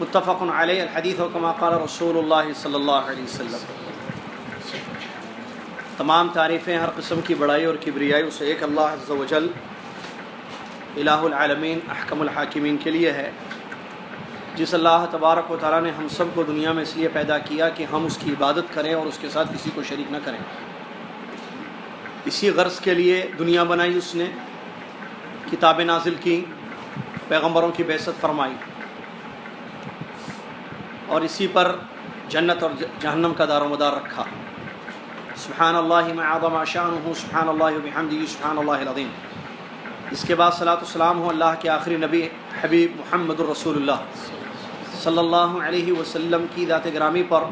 मुतफ़ अलहदीत कमा क़ाल रसूल सल्लल्लाहु अलैहि तमाम तारीफ़ें हर किस्म की बड़ाई और किबरियाई, उसे एक अल्लाह वजल इलामीन अहकमहाकिमीन के लिए है। जिस अल्लाह तबारक व ताली ने हम सबको दुनिया में इसलिए पैदा किया कि हम उसकी इबादत करें और उसके साथ किसी को शरीक न करें। इसी गर्ज़ के लिए दुनिया बनाई उसने, किताबें नाजिल की पैगम्बरों की बेसत फरमाई। और इसी पर जन्नत और जहन्नम का दारो मदार रखा सुबहान अल्लाह आदम शान हूँ सुबहान अल्लाहमदी सुबहान इसके बाद सलातम हो अल्लाह के आखिरी नबी हबीब मोहम्मद रसूलुल्लाह। सल्लल्लाहु वसल्लम की दात ग्रामी पर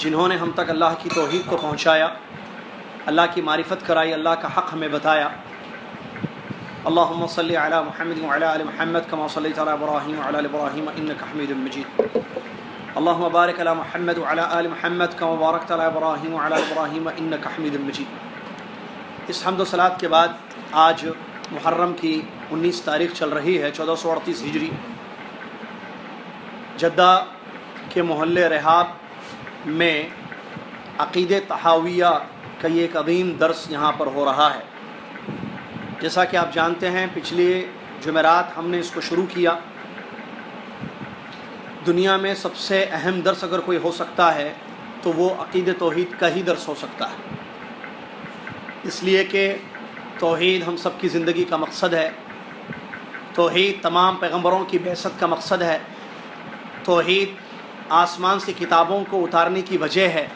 जिन्होंने हम तक अल्लाह की तोहहीद को पहुँचाया, अल्लाह की मारिफत कराई, अल्लाह का हक़ हमें बताया मुहम्मद व अला आलि मुहम्मद कमा सल्लैता अला इब्राहीम व अला आलि इब्राहीम इन्नका हमीदुम मजीद अल्लाहुम्म बारिक अला मुहम्मद व अला आलि मुहम्मद कमा बारकता अला इब्राहीम व अला इब्राहीम इन्नका हमीदुम मजीद इस हम्द सलात के बाद आज मुहर्रम की 19 तारीख चल रही है, चौदह सौ अड़तीस हिजरी। जद्दा के मोहल्ले रहाब में अक़ीद तहाविया का एक अदीम दर्स यहाँ पर हो रहा है। जैसा कि आप जानते हैं, पिछले जुमेरात हमने इसको शुरू किया। दुनिया में सबसे अहम दर्स अगर कोई हो सकता है तो वो अकीद तोहद का ही दर्स हो सकता है। इसलिए कि तोहद हम सब की ज़िंदगी का मकसद है। तोहद तमाम पैगंबरों की बेसत का मकसद है। तोहद आसमान से किताबों को उतारने की वजह है।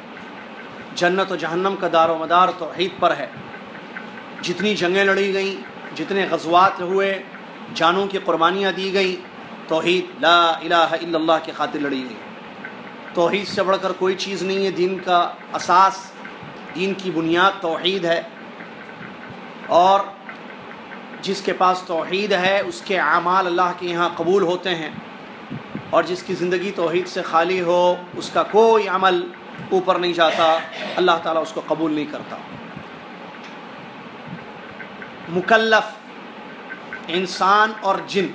जन्नत व जहन्नम का दारो मदार तोहद पर है। जितनी जंगें लड़ी गई, जितने गजवात हुए, जानों की कुर्बानियाँ दी गई, तोहद, ला इल्लल्लाह की खातिर लड़ी गई। तोहद से बढ़कर कोई चीज़ नहीं है, दीन का असास, दीन की बुनियाद तोहद है। और जिसके पास तोहद है, उसके अमाल अल्लाह के यहाँ कबूल होते हैं। और जिसकी ज़िंदगी तोहद से खाली हो, उसका कोई अमल ऊपर नहीं जाता, अल्लाह ताला उसको कबूल नहीं करता। मुकल्लफ, इंसान और जिन,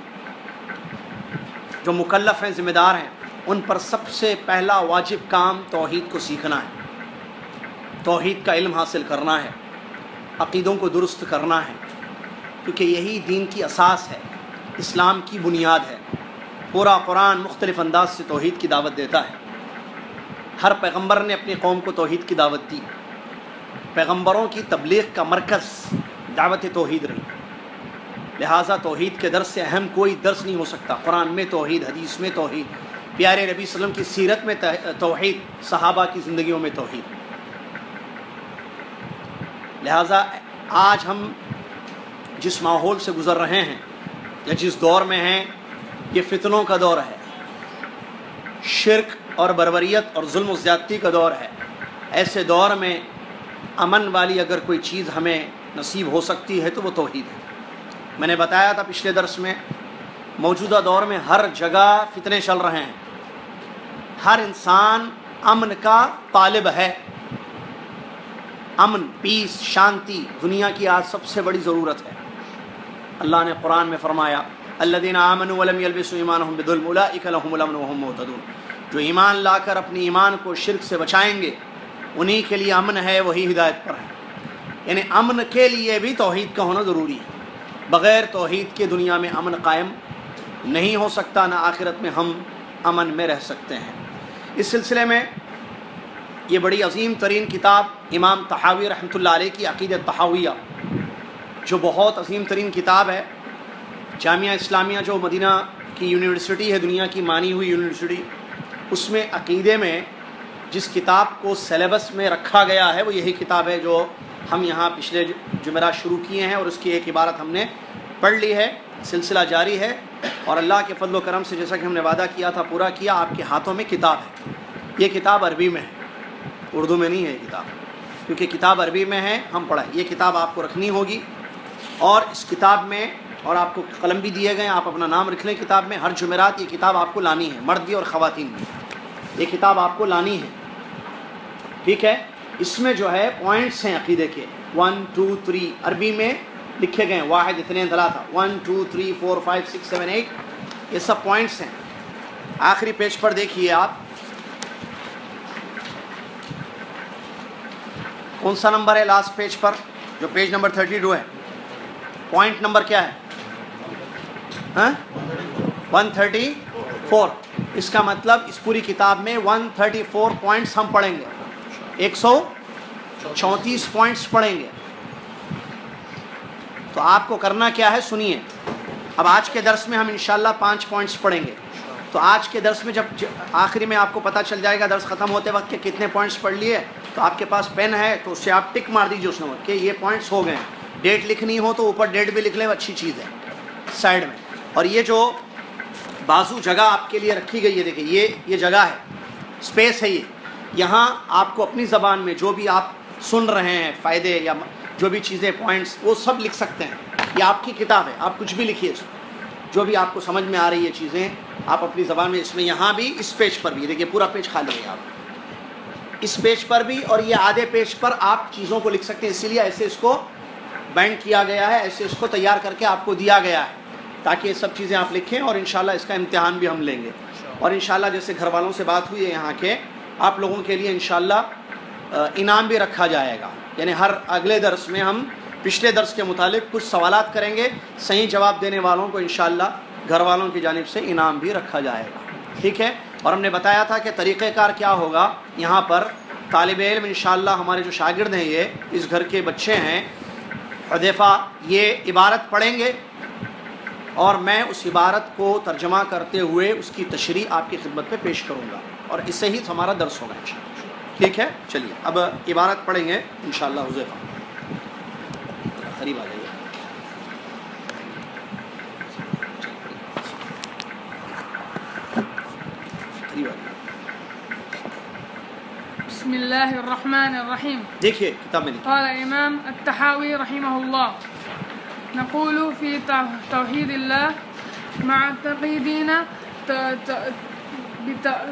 जो मुकल्लफ हैं, ज़िम्मेदार हैं, उन पर सबसे पहला वाजिब काम तोहद को सीखना है। तोहद का इल्म हासिल करना है, अकीदों को दुरुस्त करना है, क्योंकि यही दीन की असास है, इस्लाम की बुनियाद है। पूरा कुरान मुख्तलिफ़ अंदाज से तोहद की दावत देता है। हर पैगंबर ने अपनी कौम को तोहद की दावत दी। पैगंबरों की तबलीग का मरकज़ दावत तोहद रही। लिहाजा तोहद के दर्स से अहम कोई दर्स नहीं हो सकता। कुरान में तोहद, हदीस में तोहद, प्यारे नबी वसल्लम की सीरत में तोहद, सहाबा की ज़िंदगियों में तोहद। लिहाजा आज हम जिस माहौल से गुज़र रहे हैं या जिस दौर में हैं, ये फितनों का दौर है। शिरक और बरवरीत और जुल्म ज़्यादती का दौर है। ऐसे दौर में अमन वाली अगर कोई चीज़ हमें नसीब हो सकती है तो वो तोहहीद है। मैंने बताया था पिछले दर्स में, मौजूदा दौर में हर जगह फितने चल रहे हैं। हर इंसान अमन का तालिब है। अमन, पीस, शांति, दुनिया की आज सबसे बड़ी ज़रूरत है। अल्लाह ने कुरान में फरमाया अल्लादीन आमन जो ईमान लाकर अपनी ईमान को शिरक से बचाएँगे, उन्हीं के लिए अमन है, वही हिदायत पर है। यानी अमन के लिए भी तोहहीद का होना ज़रूरी है। बग़ैर तोहहीद के दुनिया में अमन कायम नहीं हो सकता, ना आखिरत में हम अमन में रह सकते हैं। इस सिलसिले में ये बड़ी अजीम तरीन किताब इमाम तहावी रहमत की अकीद तहाविया, जो बहुत अजीम तरीन किताब है। जामिया इस्लामिया, जो मदीना की यूनिवर्सिटी है, दुनिया की मानी हुई यूनिवर्सिटी, उसमें अकीदे में जिस किताब को सेलेबस में रखा गया है, वो यही किताब है जो हम यहाँ पिछले जुमेरा शुरू किए हैं और उसकी एक इबारत हमने पढ़ ली है, सिलसिला जारी है और अल्लाह के फजल करम से जैसा कि हमने वादा किया था, पूरा किया, आपके हाथों में किताब है। ये किताब अरबी में है। उर्दू में नहीं है ये किताब। क्योंकि किताब अरबी में है, हम पढ़ाएँ। ये किताब आपको रखनी होगी और इस किताब में और आपको कलम भी दिए गए आप अपना नाम रख लें किताब में। हर जुमेरात ये किताब आपको लानी है, मर्द भी और ख़वातीन भी। ये किताब आपको लानी है। ठीक है? इसमें जो है पॉइंट्स हैं अकीदे के वन टू थ्री अरबी में लिखे गए वाहिद इतने दला था। One two three four five six seven eight ये सब पॉइंट्स हैं। आखिरी पेज पर देखिए आप। कौन सा नंबर है लास्ट पेज पर? जो पेज नंबर थर्टी टू है। पॉइंट नंबर क्या है? वन थर्टी फोर इसका मतलब इस पूरी किताब में वन थर्टी फोर पॉइंट्स हम पढ़ेंगे। एक सौ चौंतीस पॉइंट्स पढ़ेंगे। तो आपको करना क्या है, सुनिए। अब आज के दर्स में हम इंशाल्लाह पाँच पॉइंट्स पढ़ेंगे। तो आज के दर्स में जब आखिरी में आपको पता चल जाएगा दर्स ख़त्म होते वक्त के कितने पॉइंट्स पढ़ लिए तो आपके पास पेन है तो उससे आप टिक मार दीजिए उसमें कि ये पॉइंट्स हो गए। डेट लिखनी हो तो ऊपर डेट भी लिख ले, अच्छी चीज़ है साइड में। और ये जो बाजू जगह आपके लिए रखी गई है, देखिए, ये ये जगह है स्पेस है ये। यहाँ आपको अपनी ज़बान में जो भी आप सुन रहे हैं, फ़ायदे या जो भी चीज़ें पॉइंट्स वो सब लिख सकते हैं। ये आपकी किताब है, आप कुछ भी लिखिए इसमें जो भी आपको समझ में आ रही है चीज़ें, आप अपनी ज़बान में इसमें यहाँ भी, इस पेज पर भी, देखिए, पूरा पेज खाली है आप इस पेज पर भी और ये आधे पेज पर आप चीज़ों को लिख सकते हैं। इसीलिए ऐसे इसको बैंड किया गया है, ऐसे इसको तैयार करके आपको दिया गया है, ताकि ये सब चीज़ें आप लिखें और इन इसका इम्तहान भी हम लेंगे। और इन जैसे घर वालों से बात हुई है यहाँ के आप लोगों के लिए इन इनाम भी रखा जाएगा। यानी हर अगले दर्स में हम पिछले दर्स के मुतालिक कुछ सवाल करेंगे, सही जवाब देने वालों को इन घर वालों की जानब से इनाम भी रखा जाएगा। ठीक है? और हमने बताया था कि तरीक़ेकार क्या होगा, यहाँ पर तालब इल्म इन हमारे जो शागिर्द हैं ये, इस घर के बच्चे हैं, हदेफ़ा ये इबारत पढ़ेंगे और मैं उस इबारत को तर्जमा करते हुए उसकी तशरी आपकी खिदमत पे पेश करूँगा। और इससे ही हमारा दर्स होगा ठीक है? चलिए अब इबारत पढ़ेंगे इन हुजैफ़ा। करीब आ जाइए। बसमीम देखिए किताब में इमाम तहावी रहीमहुल्लाह। नक़ूल फ़ी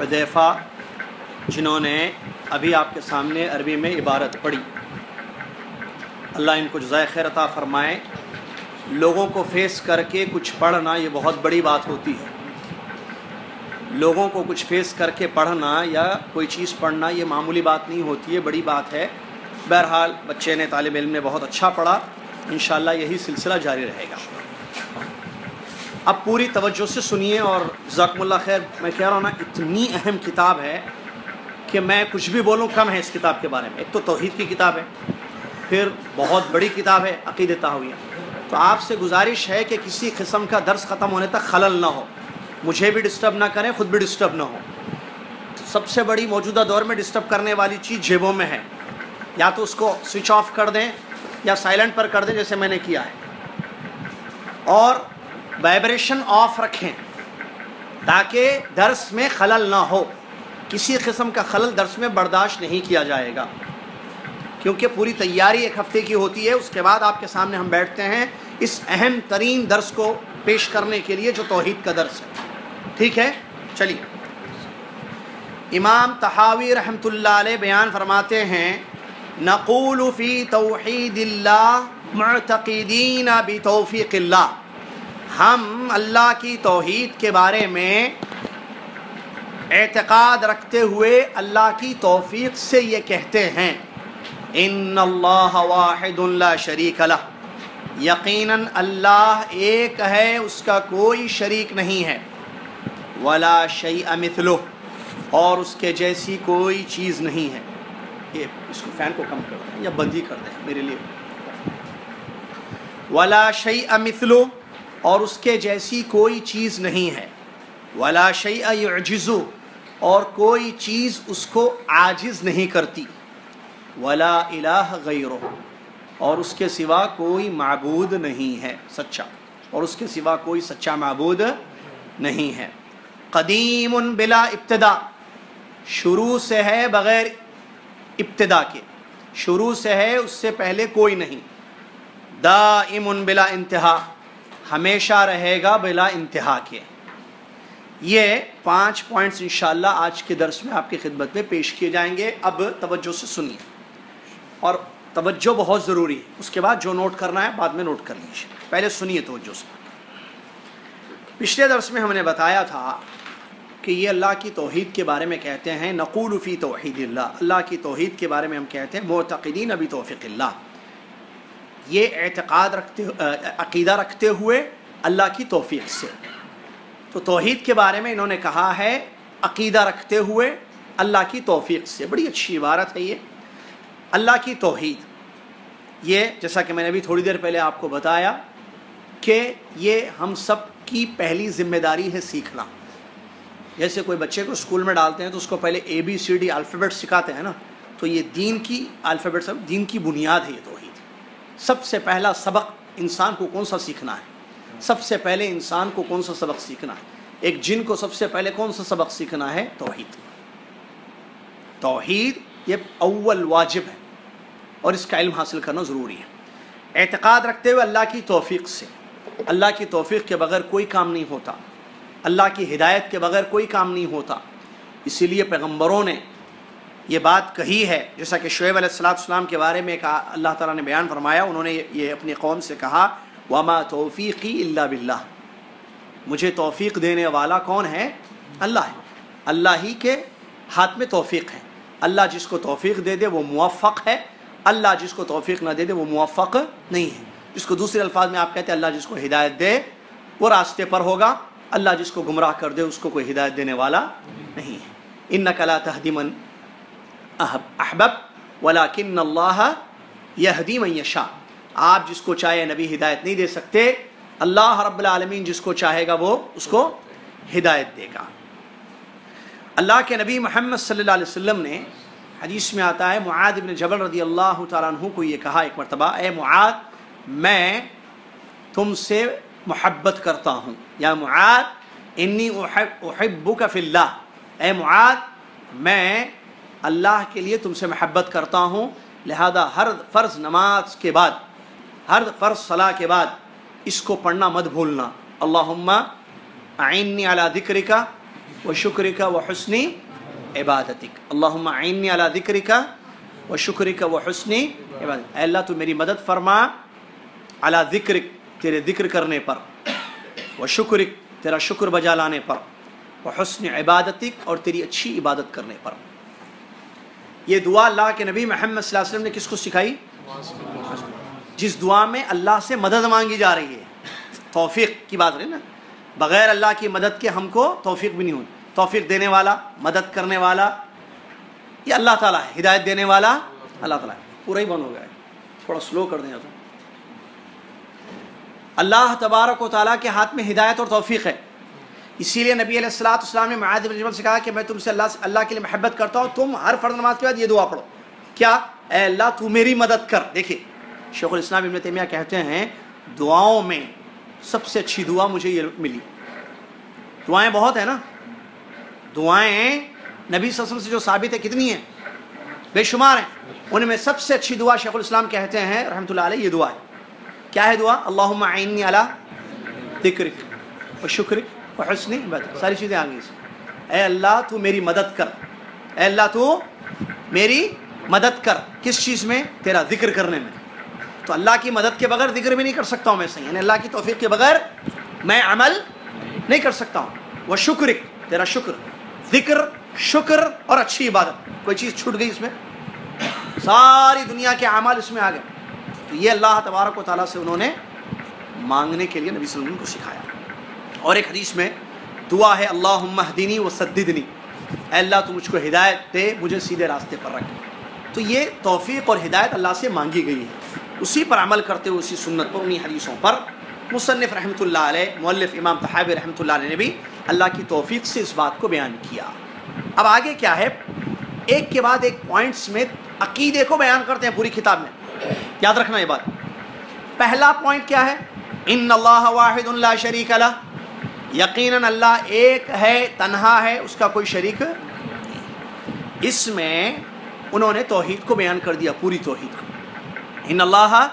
हदैफ़ा जिन्होंने अभी आपके सामने अरबी में इबारत पढ़ी। अल्लाह इनको जजाय खैर अता फ़रमाए, लोगों को फेस करके कुछ पढ़ना ये बहुत बड़ी बात होती है। लोगों को कुछ फेस करके पढ़ना या कोई चीज़ पढ़ना ये मामूली बात नहीं होती है, बड़ी बात है। बहरहाल, बच्चे ने, तालब इल्म ने बहुत अच्छा पढ़ा। इन यही सिलसिला जारी रहेगा। अब पूरी तवज्जो से सुनिए और जकमुल्ला खैर, मैं कह रहा हूँ ना, इतनी अहम किताब है कि मैं कुछ भी बोलूँ, कम है इस किताब के बारे में। एक तो तोहहीद की किताब है, फिर बहुत बड़ी किताब है, अकीद ताविया तो आपसे गुजारिश है कि किसी किस्म का दर्स ख़त्म होने तक खलल ना हो। मुझे भी डिस्टर्ब ना करें, ख़ुद भी डिस्टर्ब ना हो। सबसे बड़ी मौजूदा दौर में डिस्टर्ब करने वाली चीज़ जेबों में है। या तो उसको स्विच ऑफ़ कर दें या साइलेंट पर कर दें, जैसे मैंने किया है। और वाइब्रेशन ऑफ़ रखें, ताकि दर्स में खलल ना हो। किसी किस्म का खलल दर्स में बर्दाश्त नहीं किया जाएगा। क्योंकि पूरी तैयारी एक हफ़्ते की होती है, उसके बाद आपके सामने हम बैठते हैं इस अहम तरीन दर्स को पेश करने के लिए, जो तोहहीद का दर्स है। ठीक है? चलिए। इमाम तहावी रहमतुल्लाह बयान फरमाते हैं, नक़ूल फ़ी बी तोफ़ीक़िल्ला हम अल्लाह की तोहीद के बारे में एतक़ाद रखते हुए अल्लाह की तोफ़ी से ये कहते हैं इन वाहिदुल्ला शरीक अला यकीनन अल्लाह एक है, उसका कोई शरीक नहीं है। वला शई अमिथलो और उसके जैसी कोई चीज़ नहीं है। ये, इसको फ़ैन को कम कर दें या बंद ही कर दें, मेरे लिए। वला शई अमिथलो और उसके जैसी कोई चीज़ नहीं है। वला और कोई चीज़ उसको आजिज़ नहीं करती। वला गैरो और उसके सिवा कोई मबूद नहीं है, सच्चा। और उसके सिवा कोई सच्चा मबूद नहीं है। कदीम बिला इब्तदा, शुरू से है बग़ैर इब्तदा के। शुरू से है, उससे पहले कोई नहीं। दाइम बिला इंतहा हमेशा रहेगा बिला इंतहा के। ये पाँच पॉइंट्स इंशाल्लाह आज के दर्स में आपकी खिदमत में पेश किए जाएँगे। अब तवज्जो से सुनिए। और तवज्जो बहुत ज़रूरी है। उसके बाद जो नोट करना है, बाद में नोट कर लीजिए। पहले सुनिए तवज्जो से। पिछले दर्स में हमने बताया था कि ये अल्लाह की तोहहीद के बारे में कहते हैं, नक़ूल फ़ी तोहहीद अल्लाह की तोहहीद के बारे में हम कहते हैं मोतकीन अभी तोफ़िल्ला ये एतक़ाद रखते अकीदा रखते हुए अल्लाह की तोफ़ी से। तो तोहहीद के बारे में इन्होंने कहा है, अकीदा रखते हुए अल्लाह की तोफ़ी से। बड़ी अच्छी इबारत है ये। अल्लाह की तोहहीद ये, जैसा कि मैंने अभी थोड़ी देर पहले आपको बताया कि ये हम सब की पहली ज़िम्मेदारी है सीखना। जैसे कोई बच्चे को स्कूल में डालते हैं तो उसको पहले A B C D alphabet सिखाते हैं ना? तो ये दीन की अल्फ़ाबेट सब दीन की बुनियाद है ये तोहहीद सबसे पहला सबक इंसान को कौन सा सीखना है? सबसे पहले इंसान को कौन सा सबक सीखना है? एक जिन को सबसे पहले कौन सा सबक सीखना है? तोहहीद तोहहीद ये अव्वल वाजिब है और इसका इल्म हासिल करना ज़रूरी है। एतक़ाद रखते हुए अल्लाह की तोफ़ी से, अल्लाह की तोफ़ी के बगैर कोई काम नहीं होता। अल्लाह की हिदायत के बगैर कोई काम नहीं होता। इसीलिए पैगम्बरों ने ये बात कही है, जैसा कि शुएब अलैहिस्सलाम के बारे में कहा अल्लाह ताला ने बयान फरमाया, उन्होंने ये अपनी कौम से कहा, वमा तोफ़ी अल्ला बिल्ला मुझे तोफ़ी देने वाला कौन है? अल्लाह है। अल्लाह ही के हाथ में तोफ़ी है। अल्लाह जिसको तोफ़ी दे दे, वो मुवफ़ है। अल्लाह जिसको तोफ़ी ना दे दे, वो मुवफ़ नहीं है। जिसको दूसरे अल्फाज में आप कहते हैं, अल्लाह जिसको हिदायत दे, वो रास्ते पर होगा। अल्लाह जिसको गुमराह कर दे, उसको कोई हिदायत देने वाला नहीं है। इन नकला तहदीमन अहबब वलाकिन अल्लाह यहदीमन यशा। आप जिसको चाहे नबी हिदायत नहीं दे सकते, अल्लाह रब्बुल जिसको चाहेगा वो उसको हिदायत देगा। अल्लाह के नबी मोहम्मद अलैहि वसल्लम ने हदीस में आता है, मुआद इबन जबल रदी अल्लाह तु को ये कहा एक मरतबा, ए मुआद, मैं तुमसे मोहब्बत करता हूँ। या मुआद, इन्नी उहब्बु का फ़िल्ला ए मुआद, मैं अल्लाह के लिए तुमसे मोहब्बत करता हूँ। लिहाजा हर फ़र्ज़ नमाज़ के बाद, हर फ़र्ज़ सलाह के बाद इसको पढ़ना मत भूलना। अल्लाहुम्मा आइन्नी अला दिक्र का व शुक्र का व हसनी इबादतिक। अल्लाहुम्मा अला दिक्र का व शुक्र का व हसनी इबादत अल्लाह तो मेरी मदद फरमा अला दिक्र तेरे दिक्र करने पर। व शुक्र तेरा शुक्र बजा लाने पर। व हसन इबादतिक और तेरी अच्छी इबादत करने पर। ये दुआ अल्लाह के नबी अलैहि वसल्लम ने किसको सिखाई? जिस दुआ में अल्लाह से मदद मांगी जा रही है। तौफीक की बात रही ना। बग़ैर अल्लाह की मदद के हमको तौफीक भी नहीं हुई। तौफीक देने वाला, मदद करने वाला, ये अल्लाह ताला है। हिदायत देने वाला, अल्लाह ताला है। पूरा ही बंद हो गया है। थोड़ा स्लो कर दें तो। अल्लाह तबारक ताला के हाथ में हिदायत और तौफीक है। इसीलिए नबी अलैहिस्सलाम ने बिन जबल से कहा कि मैं तुमसे अल्लाह अल्लाह के लिए मोहब्बत करता हूँ, तुम हर फ़र्ज़ नमाज़ के बाद ये दुआ पढ़ो। क्या? अल्लाह, तू मेरी मदद कर। देखिए शेख इस्लाम इब्न तैमिया कहते हैं, दुआओं में सबसे अच्छी दुआ मुझे ये मिली। दुआएँ बहुत है ना? दुआएँ नबी ससम से जो साबित है, कितनी है? बेशुमार हैं। उनमें सबसे अच्छी दुआ शेखुल इस्लाम कहते हैं, रहमतुल्लाह अलैह, ये दुआ है। क्या है दुआ? अल्लाहुम्मा आइन्नी अला दिक्रिक व शुक्रिक। व हुस्नी सारी चीज़ें आ गई इसमें। ए अल्लाह, तू मेरी मदद कर। ए अल्लाह, तू मेरी मदद कर किस चीज़ में? तेरा ज़िक्र करने में। तो अल्लाह की मदद के बगैर ज़िक्र भी नहीं कर सकता हूँ मैं सही। यानी अल्लाह की तोफ़ी के बगैर मैं अमल नहीं कर सकता हूँ। वह शुक्रिक तेरा शुक्र। ज़िक्र, शुक्र और अच्छी इबादत। कोई चीज़ छूट गई इसमें? सारी दुनिया के अमाल इसमें आ गए। तो ये अल्लाह तबारक व ताली से उन्होंने मांगने के लिए नबी वसल्लम को सिखाया। और एक हदीस में, दुआ है अल्लाह महदीनी व सद्दिदनी। अल्लाह, तू मुझको हिदायत दे, मुझे सीधे रास्ते पर रखे। तो ये तौफीक और हिदायत अल्लाह से मांगी गई है। उसी पर अमल करते हुए, उसी सुन्नत पर, उन्हीं हदीसों पर मुसनफ़ रहमत मौलफ़ इमाम तहाब रहमत ने भी अल्लाह की तोफ़ी से इस बात को बयान किया। अब आगे क्या है? एक के बाद एक पॉइंट्स में अकीदे को बयान करते हैं पूरी किताब में। याद रखना ये बात। पहला पॉइंट क्या है? इन अल्लाह वाहिद शरीक अला यकीन अल्लाह, एक है, तन्हा है, उसका कोई शरीक इसमें उन्होंने तोहहीद को बयान कर दिया, पूरी तोहहीद को। इन अल्लाह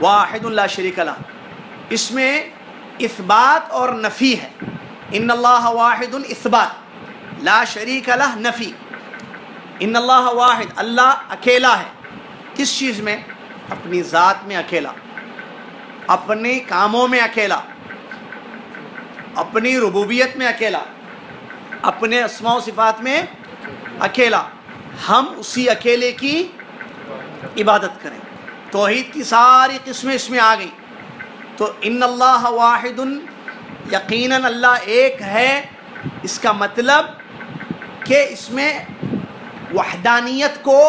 वाहिद शरीक अला इसमें इस्बात और नफ़ी है। इन अल्लाह वाहिद इस्बात, ला शरीक अला नफ़ी। इन अल्लाह वाहिद, अल्लाह अकेला है। किस चीज़ में? अपनी ज़ात में अकेला। अपने कामों में अकेला। अपनी रबूबियत में अकेला, अपने असमा सिफात में अकेला, हम उसी अकेले की इबादत करें। तोहहीद की सारी किस्में इसमें आ गई। तो इन अल्लाह वाहिदुन यकीन अल्लाह एक है, इसका मतलब कि इसमें वहदानियत को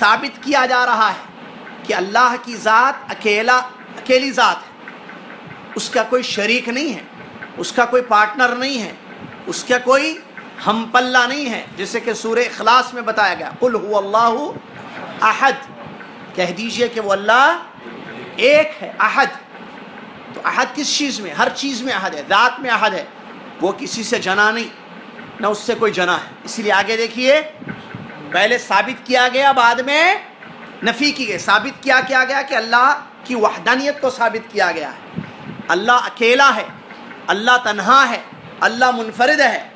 साबित किया जा रहा है कि अल्लाह की ज़ात अकेला, अकेली ज़ात है। उसका कोई शरीक नहीं है। उसका कोई पार्टनर नहीं है, उसका कोई हम पल्ला नहीं है, जैसे कि सूर्य अखलास में बताया गया, कुल अल्लाह अहद कह दीजिए कि वो अल्लाह एक है, अहद। तो अहद किस चीज़ में? हर चीज़ में अहद है दात में अहद है। वो किसी से जना नहीं, ना उससे कोई जना है। इसीलिए आगे देखिए, पहले साबित किया गया, बाद में नफ़ी की गई। साबित किया, क्या गया कि अल्लाह की वहदानियत को साबित किया गया है। अल्लाह अकेला है अल्लाह तन्हा है, अल्लाह मुनफरद है,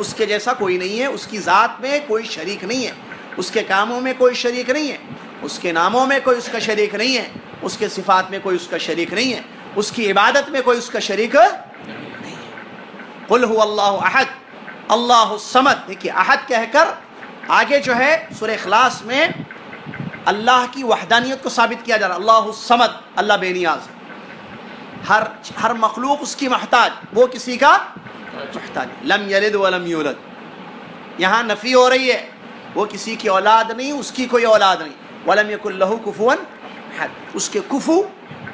उसके जैसा कोई नहीं है, उसकी ज़ात में कोई शरीक नहीं है, उसके कामों में कोई शरीक नहीं है, उसके नामों में कोई उसका शरीक नहीं है, उसके सिफात में कोई उसका शरीक नहीं है, उसकी इबादत में कोई उसका शरीक नहीं है। कुल अल्लाह अहद, अल्लाह समद, देखिए अहद कहकर आगे जो है सुर अखलास में अल्लाह की वहदानियत को साबित किया जा रहा है, अल्लाह समद, अल्लाह बेनियाज हर हर मखलूक उसकी महताज। वो किसी का? महताज। लम यलिद वलम यूलद। यहाँ नफ़ी हो रही है। वो किसी की औलाद नहीं, उसकी कोई औलाद नहीं। वलम यकुल्लहु कुफुअन हद उसके कुफू,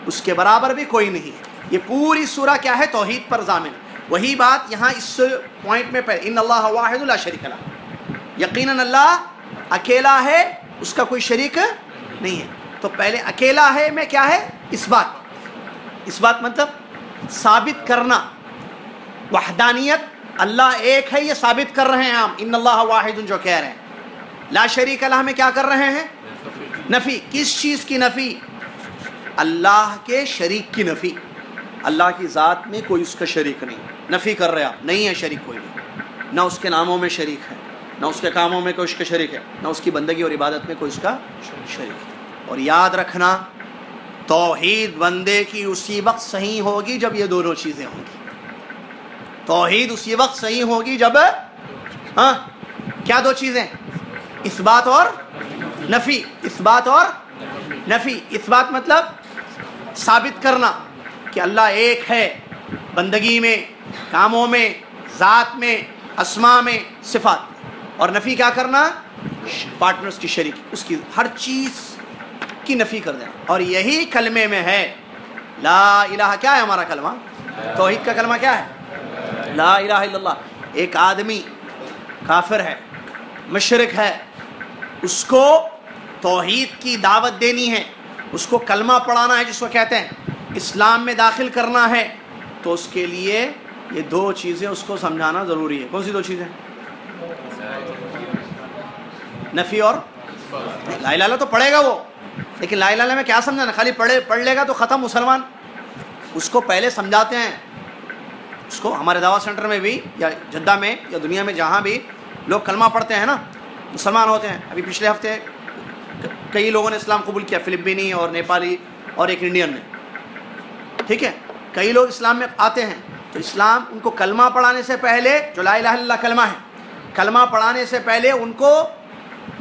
उसके बराबर भी कोई नहीं है। ये पूरी सूरा क्या है? तोहीद पर जामिन वही बात यहाँ इस पॉइंट में इन अल्लाह वाहिद शरीक यकीन अल्लाह, अकेला है, उसका कोई शरीक नहीं है। तो पहले अकेला है में क्या है? इस बात इस बात मतलब साबित करना। वहदानियत अल्लाह एक है, ये साबित कर रहे हैं हम। इन अल्लाह वाहिद जो कह रहे हैं। ला शरीक अल्लाह में क्या कर रहे हैं? नफ़ी। किस चीज़ की नफ़ी? अल्लाह के शरीक की नफ़ी। अल्लाह की ज़ात में कोई उसका शरीक नहीं। नफ़ी कर रहे आप। नहीं है शरीक कोई नहीं ना उसके नामों में शरीक है। ना उसके कामों में कोई उसका शरीक है। ना उसकी बंदगी और इबादत में कोई उसका शरीक है। और याद रखना तोहीद बंदे की उसी वक्त सही होगी जब ये दोनों चीज़ें होंगी। तोहीद उसी वक्त सही होगी जब हाँ क्या दो चीज़ें? इस बात और नफ़ी, इस बात और नफ़ी। इस बात मतलब साबित करना कि अल्लाह एक है बंदगी में, कामों में, ज़ात में, असमा में, सिफात और नफ़ी क्या करना? पार्टनर्स की शरीक, उसकी हर चीज़ की नफ़ी कर देना। और यही कलमे में है। ला इलाहा, क्या है हमारा कलमा? तोहीद का कलमा क्या है? ला इलाहा एक आदमी काफिर है, मशरक है, उसको तोहीद की दावत देनी है। उसको कलमा पढ़ाना है, जिसको कहते हैं, इस्लाम में दाखिल करना है। तो उसके लिए ये दो चीज़ें, उसको समझाना ज़रूरी है। कौन सी दो चीज़ें? नफ़ी और? लाइला तो पढ़ेगा वो। लेकिन लाइला में क्या समझाना खाली पढ़े पढ़ लेगा तो ख़त्म, मुसलमान। उसको पहले समझाते हैं। उसको हमारे दवा सेंटर में भी, या जद्दा में, या दुनिया में जहाँ भी लोग कलमा पढ़ते हैं ना, मुसलमान होते हैं। अभी पिछले हफ़्ते कई लोगों ने इस्लाम कबूल किया, फिलिपीनी और नेपाली और एक इंडियन ने। ठीक है? कई लोग इस्लाम में आते हैं। तो इस्लाम उनको कलमा पढ़ाने से पहले, जो ला कलमा है, कलमा पढ़ाने से पहले उनको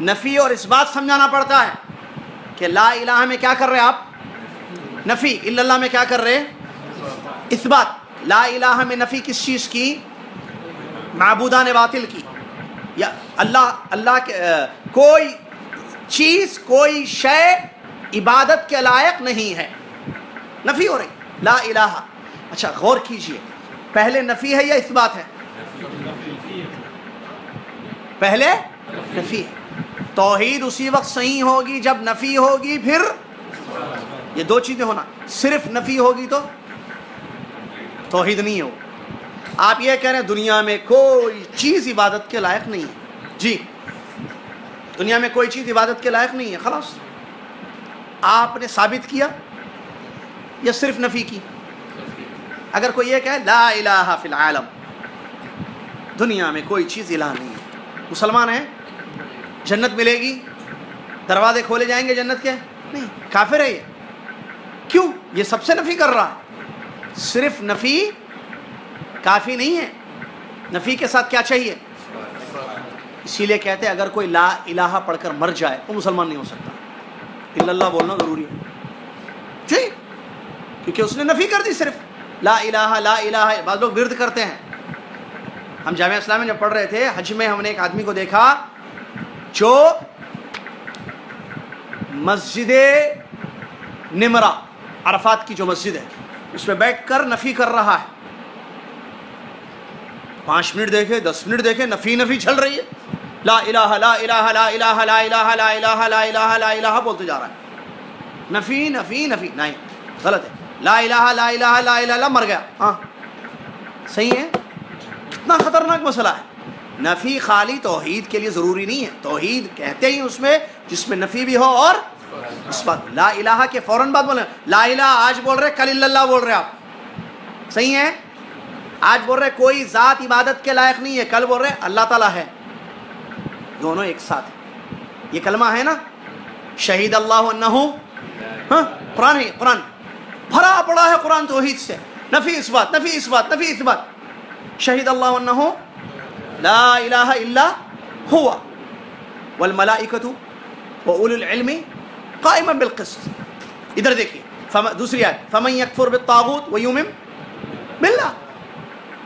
नफ़ी और इस बात समझाना पड़ता है। कि ला इलाह में क्या कर रहे हैं आप? नफ़ी इल्लल्लाह में क्या कर रहे इस बात ला इलाह में नफ़ी किस चीज़ की? मबूदा ने बातिल की। या अल्लाह अल्लाह के आ, कोई चीज़ कोई शय इबादत के लायक नहीं है। नफ़ी हो रही। ला इलाहा। अच्छा गौर कीजिए। पहले नफ़ी है या इस बात है? पहले नफ़ी है। तोहीद उसी वक्त सही होगी जब नफ़ी होगी, फिर ये दो चीज़ें होना। सिर्फ़ नफ़ी होगी तो तोहीद नहीं हो आप ये कह रहे हैं, दुनिया में कोई चीज़ इबादत के लायक नहीं है। जी। दुनिया में कोई चीज़ इबादत के लायक नहीं है, खलास। आपने साबित किया या सिर्फ़ नफ़ी की? अगर कोई ये कहे, ला इलाहा फिल आलम, दुनिया में कोई चीज़ इलाह नहीं है। मुसलमान है? जन्नत मिलेगी? दरवाजे खोले जाएँगे जन्नत के? नहीं, काफिर है ये। क्यों? ये सबसे नफ़ी कर रहा है। सिर्फ़ नफ़ी काफ़ी नहीं है। नफ़ी के साथ क्या चाहिए? इसीलिए कहते हैं, अगर कोई ला इलाहा पढ़कर मर जाए तो मुसलमान नहीं हो सकता। इल्लल्लाह बोलना ज़रूरी है। जी। क्योंकि उसने नफ़ी कर दी सिर्फ़। ला इलाहा ला इलाहा बाद लोग विरद करते हैं। हम जामिया इस्लाम में जब पढ़ रहे थे, हज में हमने एक आदमी को देखा जो मस्जिद निमरा, अरफात की जो मस्जिद है, उसमें बैठ कर नफ़ी कर रहा है। पाँच मिनट देखे, दस मिनट देखे, नफ़ी नफ़ी चल रही है। ला इलाहा ला इलाहा ला इलाहा ला इलाहा ला इलाहा ला इलाहा ला इलाहा बोलते जा रहा है। नफ़ी नफ़ी नफ़ी, नहीं, गलत है। ला इलाहा ला इलाहा ला इलाहा मर गया। हाँ सही है? कितना ख़तरनाक मसला है। नफ़ी खाली तोहीद के लिए ज़रूरी नहीं है। तोहीद कहते ही उसमें जिसमें नफ़ी भी हो और इस बात ला इलाहा के फ़ौरन बाद बोले ला इलाहा आज बोल रहे कल इल्लल्लाह बोल रहे आप। सही है? आज बोल रहे कोई ज़ात इबादत के लायक नहीं है, कल बोल रहे अल्लाह ताला है। दोनों एक साथ ये कलमा है ना? शहीद अल्लाह हाँ? कुरान है, कुरान। भरा पड़ा है कुरान तोहीद से। नफ़ी इस बात, नफ़ी इस बात, नफ़ी इस बात। शहीद अल्लाह ला इलाहा इल्ला हुआ वल मलाइकतु व उलुल इल्मी कायमन इधर देखिए दूसरी आयत फमन यकफुर बित व युमिन बिल्लाह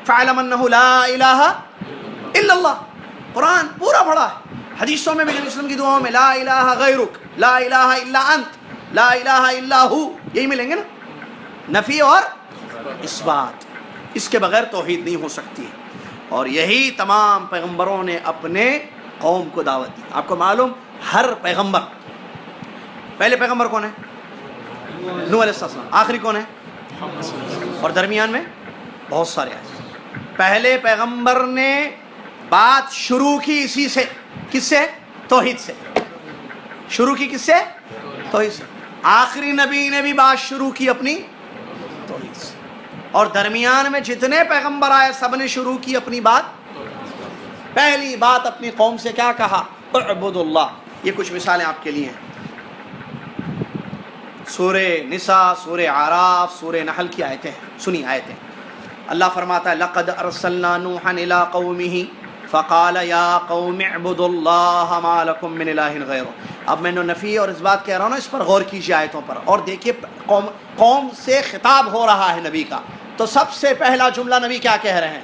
फ़अलम ला इलाहा इल्लल्लाह कुरान पूरा पढ़ा है हदीसों में भी नबी की दुआओं में ला इलाहा गैरुक ला इलाहा इल्ला अंत ला इलाहा इल्ला हु यही मिलेंगे ना नफ़ी और इस बात इसके बगैर तोहीद नहीं हो सकती है और यही तमाम पैगंबरों ने अपने कौम को दावत दी। आपको मालूम हर पैगंबर, पहले पैगंबर कौन है? नू अलैहिस्सलाम आखिरी कौन है? और दरमियान में बहुत सारे आए। पहले पैगंबर ने बात शुरू की इसी से। किससे? तोहिद से। शुरू की किससे? तोहिद से। आखिरी नबी ने भी बात शुरू की अपनी और दरमियान में जितने पैगंबर आए, सबने शुरू की अपनी बात। पहली बात अपनी कौम से क्या कहा? अबुदुल्ला ये कुछ मिसालें आपके लिए हैं। सूर्य निसा सूर्य आराफ सूर्य नहल की आयतें हैं। सुनी आयतें। अल्लाह फरमाता है, लक़द अरसलना नूहन इला कौमिही, फ़काल या कौम अबुदुल्लाह मा लकुम मिन अब मैंने नफ़ी और इस बात कह रहा हूँ ना, इस पर गौर कीजिए आयतों पर। और देखिए, कौम कौम से खिताब हो रहा है नबी का। तो सबसे पहला जुमला नबी क्या कह रहे हैं?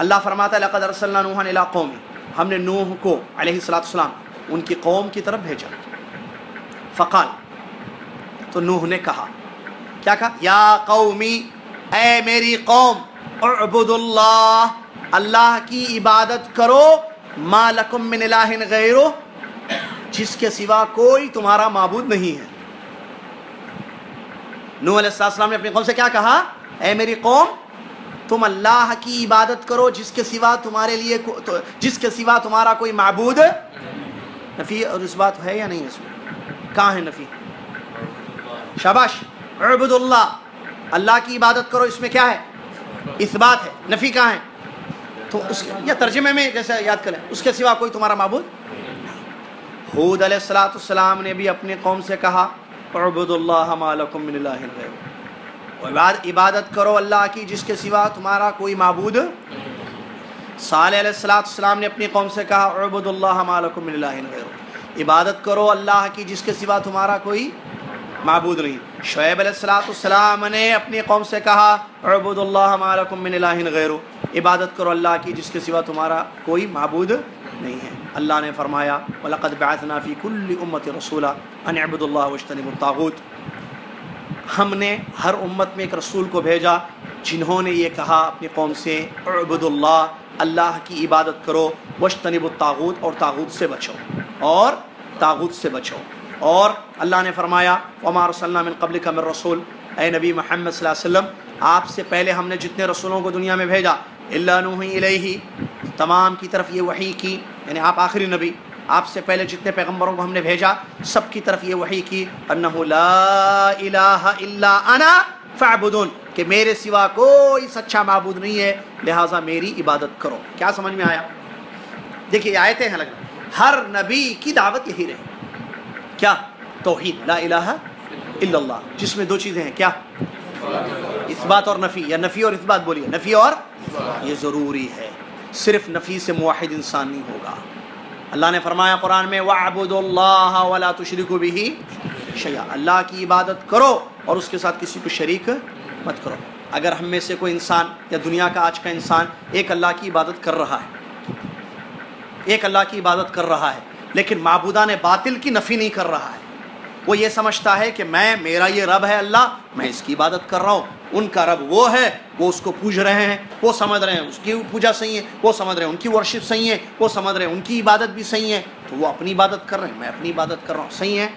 अल्लाह फरमाता है, लक़द अरसलना नूहन इला कौमी। हमने नूह को अलैहिस्सलाम उनकी कौम की तरफ़ भेजा। फ़काल तो नूह ने कहा, क्या कहा? या कौमी ए मेरी कौम अबुदुल्लाह अल्लाह की इबादत करो मालकुम मिन गैरो जिसके सिवा कोई तुम्हारा माबूद नहीं है। नूह अलैहिस्सलाम ने अपनी कौम से क्या कहा? ए मेरी कौम तुम अल्लाह की इबादत करो जिसके सिवा तुम्हारे लिए तो, जिसके सिवा तुम्हारा कोई माबूद नफ़ी। और इस बात है या नहीं इसमें कहाँ है नफ़ी? शाबाश। अबुदुल्ला अल्लाह की इबादत करो इसमें क्या है? इस बात है। नफ़ी कहाँ है? तो उस या तर्जमे में जैसे याद करें उसके सिवा कोई तुम्हारा मबूद? हूद सलाम ने भी अपने कौम से कहा इबादत करो अल्लाह की, जिसके सिवा तुम्हारा कोई मबूद सालम ने अपनी कौम से कहा अबुदुल्लाकुम इबादत करो अल्लाह की, जिसके सिवा तुम्हारा कोई मबूद नहीं। शुएब सलाम ने अपनी कौम से कहा अबुदुल्लाकुम गैर. इबादत करो अल्लाह की, जिसके सिवा तुम्हारा कोई मबूद नहीं है। अल्लाह ने फरमाया, वलक़द बातनाफ़ी कुल्ली उम्मत रसूला अनबुल्लाशतनबूत हमने हर उम्मत में एक रसूल को भेजा, जिन्होंने ये कहा अपनी कौम से अबुदुल्ला अल्लाह की इबादत करो वशतनबूत और तागूत से बचो, और तागूत से बचो। और अल्लाह ने फरमाया मिन कबल का मिर रसूल। ए नबी महमद वसल्लम, आपसे पहले हमने जितने रसूलों को दुनिया में भेजा ही तमाम की तरफ़ ये वही की, यानी आप आखिरी नबी। आपसे पहले जितने पैगम्बरों को हमने भेजा, सबकी तरफ़ ये वही की अना कि मेरे सिवा कोई सच्चा मबूद नहीं है, लिहाजा मेरी इबादत करो। क्या समझ में आया? देखिए आयतें हैं लग हर नबी की दावत यही रही। क्या? तोहीद, ला जिसमें दो चीज़ें हैं, क्या? इस बात और नफ़ी, या नफ़ी और इस बात बोलिए। नफ़ी और? ये ज़रूरी है। सिर्फ़ नफ़ी से मुहिद इंसान नहीं होगा। अल्लाह ने फरमाया कुरान में वाबुदल्ला तुशरिक भी शया अल्लाह की इबादत करो और उसके साथ किसी को शरीक मत करो। अगर हम में से कोई इंसान या दुनिया का आज का इंसान एक अल्लाह की इबादत कर रहा है, एक अल्लाह की इबादत कर रहा है, लेकिन मबूदा ने बातिल की नफ़ी नहीं कर रहा है, वो ये समझता है कि मैं, मेरा ये रब है अल्लाह, मैं इसकी इबादत कर रहा हूँ। उनका रब वो है, वो उसको पूज रहे हैं, वो समझ रहे हैं उसकी पूजा सही है, वो समझ रहे हैं उनकी वर्शिप सही है, वो समझ रहे हैं उनकी इबादत भी सही है तो वो अपनी इबादत कर रहे हैं। मैं अपनी इबादत कर रहा हूँ। सही है?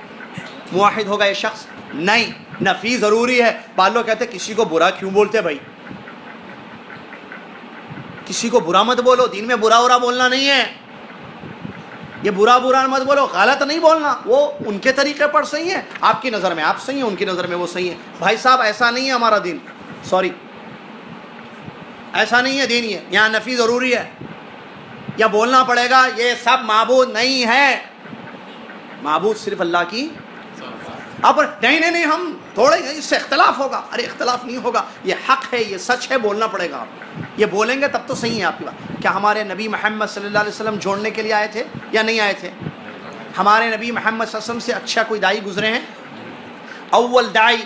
मुआहिद होगा ये शख्स? नहीं। नफ़ी ज़रूरी है। बाल कहते किसी को बुरा क्यों बोलते भाई? किसी को बुरा मत बोलो। दिन में बुरा बुरा बोलना नहीं है। ये बुरा बुरा मत बोलो, गलत नहीं बोलना। वो उनके तरीके पर सही है, आपकी नज़र में आप सही हैं, उनकी नज़र में वो सही है। भाई साहब, ऐसा नहीं है हमारा दिन। सॉरी ऐसा नहीं है दीन ये। यहाँ नफ़ी ज़रूरी है। या बोलना पड़ेगा, ये सब मबूद नहीं है। मबूद सिर्फ़ अल्लाह की अब नहीं नहीं नहीं, हम थोड़े इससे इख्तलाफ होगा। अरे, इख्तलाफ नहीं होगा। ये हक है, ये सच है, बोलना पड़ेगा आप ये बोलेंगे तब तो सही है आपकी बात। क्या हमारे नबी मोहम्मद सल्लल्लाहु अलैहि वसल्लम जोड़ने के लिए आए थे या नहीं आए थे? हमारे नबी मोहम्मद वसल्लम से अच्छा कोई दाई गुजरे हैं? अव्वल दाई,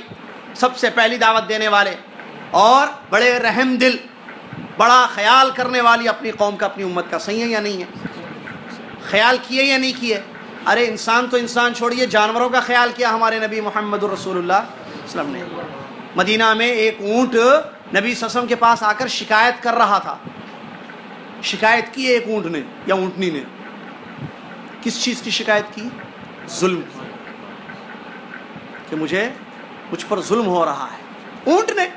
सबसे पहली दावत देने वाले और बड़े रहम दिल, बड़ा ख्याल करने वाली अपनी कौम का, अपनी उम्मत का। सही है या नहीं है? ख्याल किए या नहीं किए? अरे इंसान तो इंसान छोड़िए, जानवरों का ख्याल किया हमारे नबी मोहम्मद ने। मदीना में एक ऊँट नबी ससम के पास आकर शिकायत कर रहा था। शिकायत की एक ऊँट ने, या ऊँटनी ने? किस चीज़ की शिकायत की? जुल्म की। कि मुझे, मुझ पर जुल्म हो रहा है। ऊँट ने।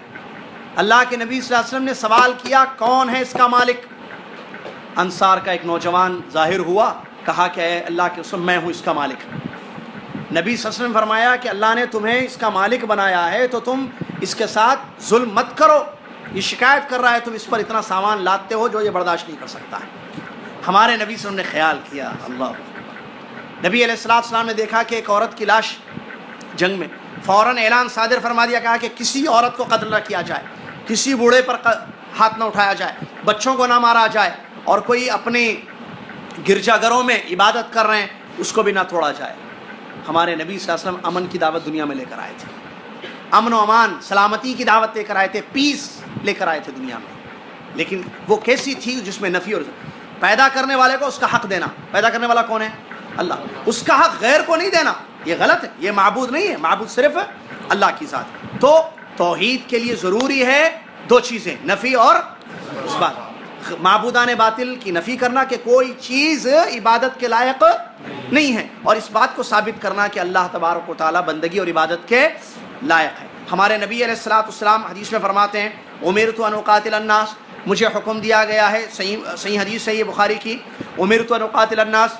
अल्लाह के नबी वसल्लम ने सवाल किया, कौन है इसका मालिक? अंसार का एक नौजवान ज़ाहिर हुआ कहा कि अल्लाह के उसम मैं हूँ इसका मालिक। नबी सस ने फरमाया कि अल्लाह ने तुम्हें इसका मालिक बनाया है तो तुम इसके साथ जुल्म मत करो। ये शिकायत कर रहा है, तुम इस पर इतना सामान लाते हो जो ये बर्दाश्त नहीं कर सकता हमारे नबी वसल्लम ने ख्याल किया, अल्लाह। नबी सलाम ने देखा कि एक औरत की लाश जंग में फ़ौर ऐलान सादिर फरमा दिया, कहा कि किसी औरत को कत्ल किया जाए, किसी बूढ़े पर हाथ ना उठाया जाए, बच्चों को ना मारा जाए, और कोई अपने गिरजाघरों में इबादत कर रहे हैं, उसको भी ना तोड़ा जाए। हमारे नबी वसल्लम अमन की दावत दुनिया में लेकर आए थे। अमन व अमान, सलामती की दावत लेकर आए थे, पीस लेकर आए थे दुनिया में। लेकिन वो कैसी थी जिसमें नफ़ी और पैदा करने वाले को उसका हक देना? पैदा करने वाला कौन है? अल्लाह। उसका हक गैर को नहीं देना। ये गलत है, ये माबूद नहीं है। माबूद सिर्फ़ अल्लाह की साथ तो तोहीद के लिए ज़रूरी है दो चीज़ें, नफ़ी और इस्बात माबूदान बातिल की नफ़ी करना कि कोई चीज़ इबादत के लायक नहीं है। और इस बात को साबित करना कि अल्लाह तबारक ताली बंदगी और इबादत के लायक है। हमारे नबी अलैहिस्सलाम हदीस में फरमाते हैं उमेर तो अनुकातिलन्नास मुझे हुक्म दिया गया है, सही सही हदीस है ये बुखारी की उमेर तो अनुकातिलन्नास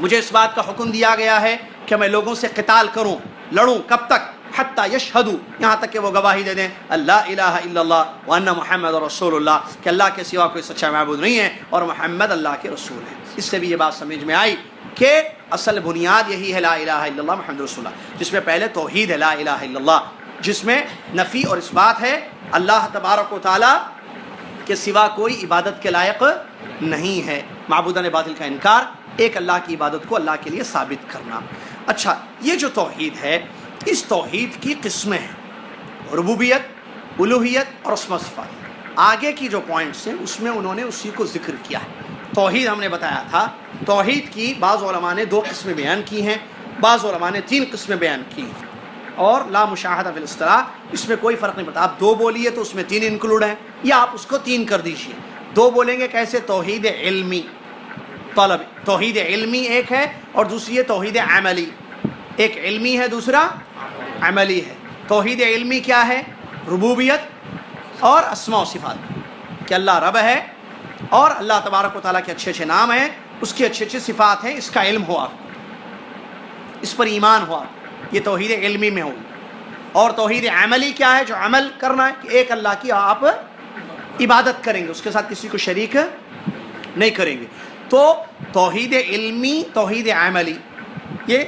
मुझे इस बात का हुक्म दिया गया है कि मैं लोगों से कताल करूँ, लड़ूँ, कब तक? हत्ता यशहदु यहाँ तक कि वो गवाही दे दें अल्लाह इलाहा इल्लल्लाह व अन्ना मुहम्मद रसूलुल्लाह कि अल्लाह के सिवा कोई सच्चा महबूद नहीं है और मोहम्मद अल्लाह के रसूल है इससे भी ये बात समझ में आई कि असल बुनियाद यही है ला इलाहा इल्लल्लाह मोहम्मद रसूलुल्लाह जिसमें पहले तौहीद है ला इलाहा इल्लल्लाह जिसमें नफ़ी और इस बात है अल्लाह तबारक व ताली के सिवा कोई इबादत के लायक नहीं है मबूदा बातिल का इनकार एक अल्लाह की इबादत को अल्लाह के लिए साबित करना अच्छा ये जो तोहीद है इस तोहीद की किस्में हैं। रबूबियत, उलूहियत और उसमा आगे की जो पॉइंट्स हैं, उसमें उन्होंने उसी को ज़िक्र किया है। तोहद हमने बताया था। तोहीद की बाज़ ने दो किस्में बयान की हैं। बाज़ ने तीन किस्में बयान की हैं। और ला मुशाहदा इसमें कोई फ़र्क नहीं पड़ता। आप दो बोलिए तो उसमें तीन इंक्लूड हैं। या आप उसको तीन कर दीजिए। दो बोलेंगे कैसे? तोहीद इल्मी तलब तोहीद इल्मी एक है और दूसरी है तोहद अमली एक इल्मी है, दूसरा अमली है। तोहीद इल्मी क्या है? रबूबियत और असमा सिफात। कि अल्लाह रब है और अल्लाह तबारक व ताली के अच्छे अच्छे नाम हैं, उसकी अच्छी अच्छी सिफात हैं, इसका इल्म हो आपको इस पर ईमान हो आपको ये तोहीद इल्मी में होगी और तोहीद अमली क्या है? जो अमल करना है, कि एक अल्लाह की आप इबादत करेंगे, उसके साथ किसी को शरीक नहीं करेंगे। तो तोहीद इल्मी, तोहीद अमली, ये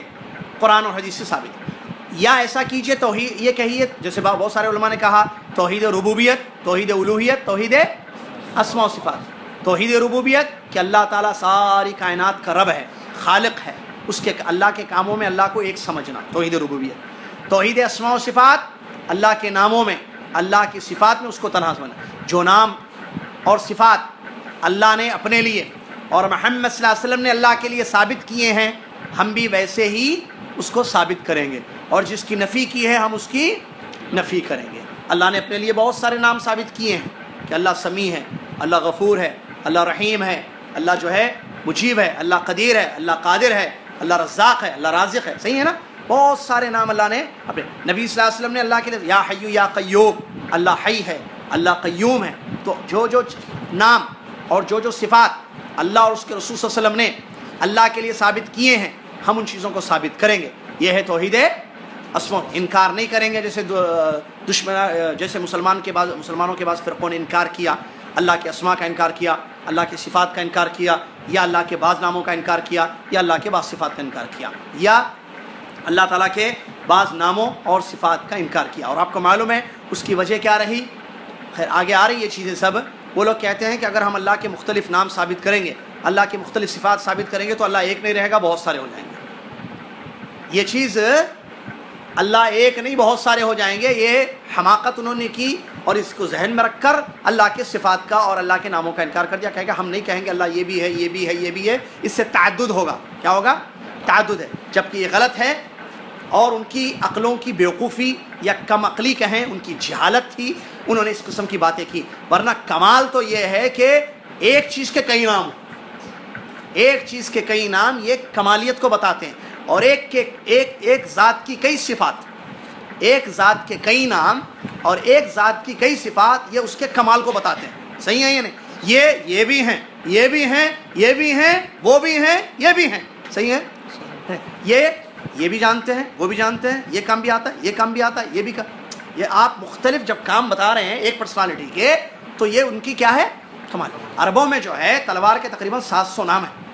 कुरान और हदीस से साबित। या ऐसा कीजिए तोहीद, ये कहिए, जैसे बहुत सारे उलमा ने कहा, तोहीद रबूबियत, तोहीद उलूहियत, तोहीद असमा सिफात। तोहीद रुबूबियत कि अल्लाह ताला सारी कायनात का रब है, खालिक है। उसके, अल्लाह के कामों में अल्लाह को एक समझना, तोहीद रबूबियत। तोहीद असमा सिफात, अल्लाह के नामों में, अल्लाह की सिफात में उसको तनहा समझना जो नाम और सिफात अल्लाह ने अपने लिए और वसल्लम ने अल्लाह के लिए साबित किए हैं हम भी वैसे ही उसको साबित करेंगे। और जिसकी नफ़ी की है, हम उसकी नफ़ी करेंगे। अल्लाह ने अपने लिए बहुत सारे नाम साबित किए हैं कि अल्लाह समी है, अल्लाह गफूर है, अल्लाह रहीम है, अल्लाह जो है मुजीब है, अल्लाह कदीर है, अल्लाह कादिर है, अल्लाह रज़ाक है, अल्लाह राजिक है। सही है ना? बहुत सारे नाम अल्लाह ने अपने नबी वसल्लम ने अल्लाह के लिए या हयू या कय्यूम अल्लाह हई है, अल्लाह कय्यूम है। तो जो जो नाम और जो जो सिफात अल्लाह और उसके रसूल वसल्लम ने अल्लाह के लिए साबित किए हैं हम उन चीज़ों को साबित करेंगे। यह है तोहीद असम, इनकार नहीं करेंगे, जैसे दुश्मन, जैसे मुसलमान के बाद, मुसलमानों के बाद फ़िरक़ों ने इनकार किया, अल्लाह के असमा का इनकार किया, अल्लाह की सिफ़ात का इनकार किया, या अल्लाह के बाद नामों का इनकार किया, या अल्लाह के बाद सिफ़ात का इनकार किया, या अल्लाह ताला के बाज़ नामों और सिफ़ात का इनकार किया। और आपको मालूम है, उसकी वजह क्या रही? खैर, आगे आ रही ये चीज़ें सब। वो लोग कहते हैं कि अगर हम अल्लाह के मुख्तलिफ़ नाम साबित करेंगे अल्लाह की मुख्तलिफ़ सिफ़ात साबित करेंगे तो अल्लाह एक नहीं रहेगा, बहुत सारे हो जाएँगे। ये चीज़ अल्लाह एक नहीं, बहुत सारे हो जाएँगे। ये हमाकत उन्होंने की और इसको जहन में रखकर अल्लाह के सिफ़ात का और अल्लाह के नामों का इनकार कर दिया। कहेगा, हम नहीं कहेंगे, अल्लाह ये भी है, ये भी है, ये भी है। इससे तद्दुद होगा। क्या होगा? तद्दुद है। जबकि ये गलत है और उनकी अकलों की बेवकूफ़ी या कम अकली कहें, उनकी जहालत थी, उन्होंने इस किस्म की बातें की। वरना कमाल तो ये है कि एक चीज़ के कई नाम एक चीज़ के कई नाम ये कमालियत को बताते हैं। और एक के, एक एक ज़ात की कई सिफात। एक ज़ात के कई नाम और एक ज़ात की कई सिफात ये उसके कमाल को बताते हैं। सही है ये नहीं? ये ये भी हैं, ये भी हैं, ये भी हैं, वो भी हैं, ये भी हैं। सही है? ये ये भी जानते हैं, वो भी जानते हैं, ये काम भी आता है, ये काम भी आता है, ये भी का। ये आप मुख्तलिफ़ जब काम बता रहे हैं एक पर्सनालिटी के तो ये उनकी क्या है? कमाल। अरबों में जो है, तलवार के तकरीबन सात सौ नाम है।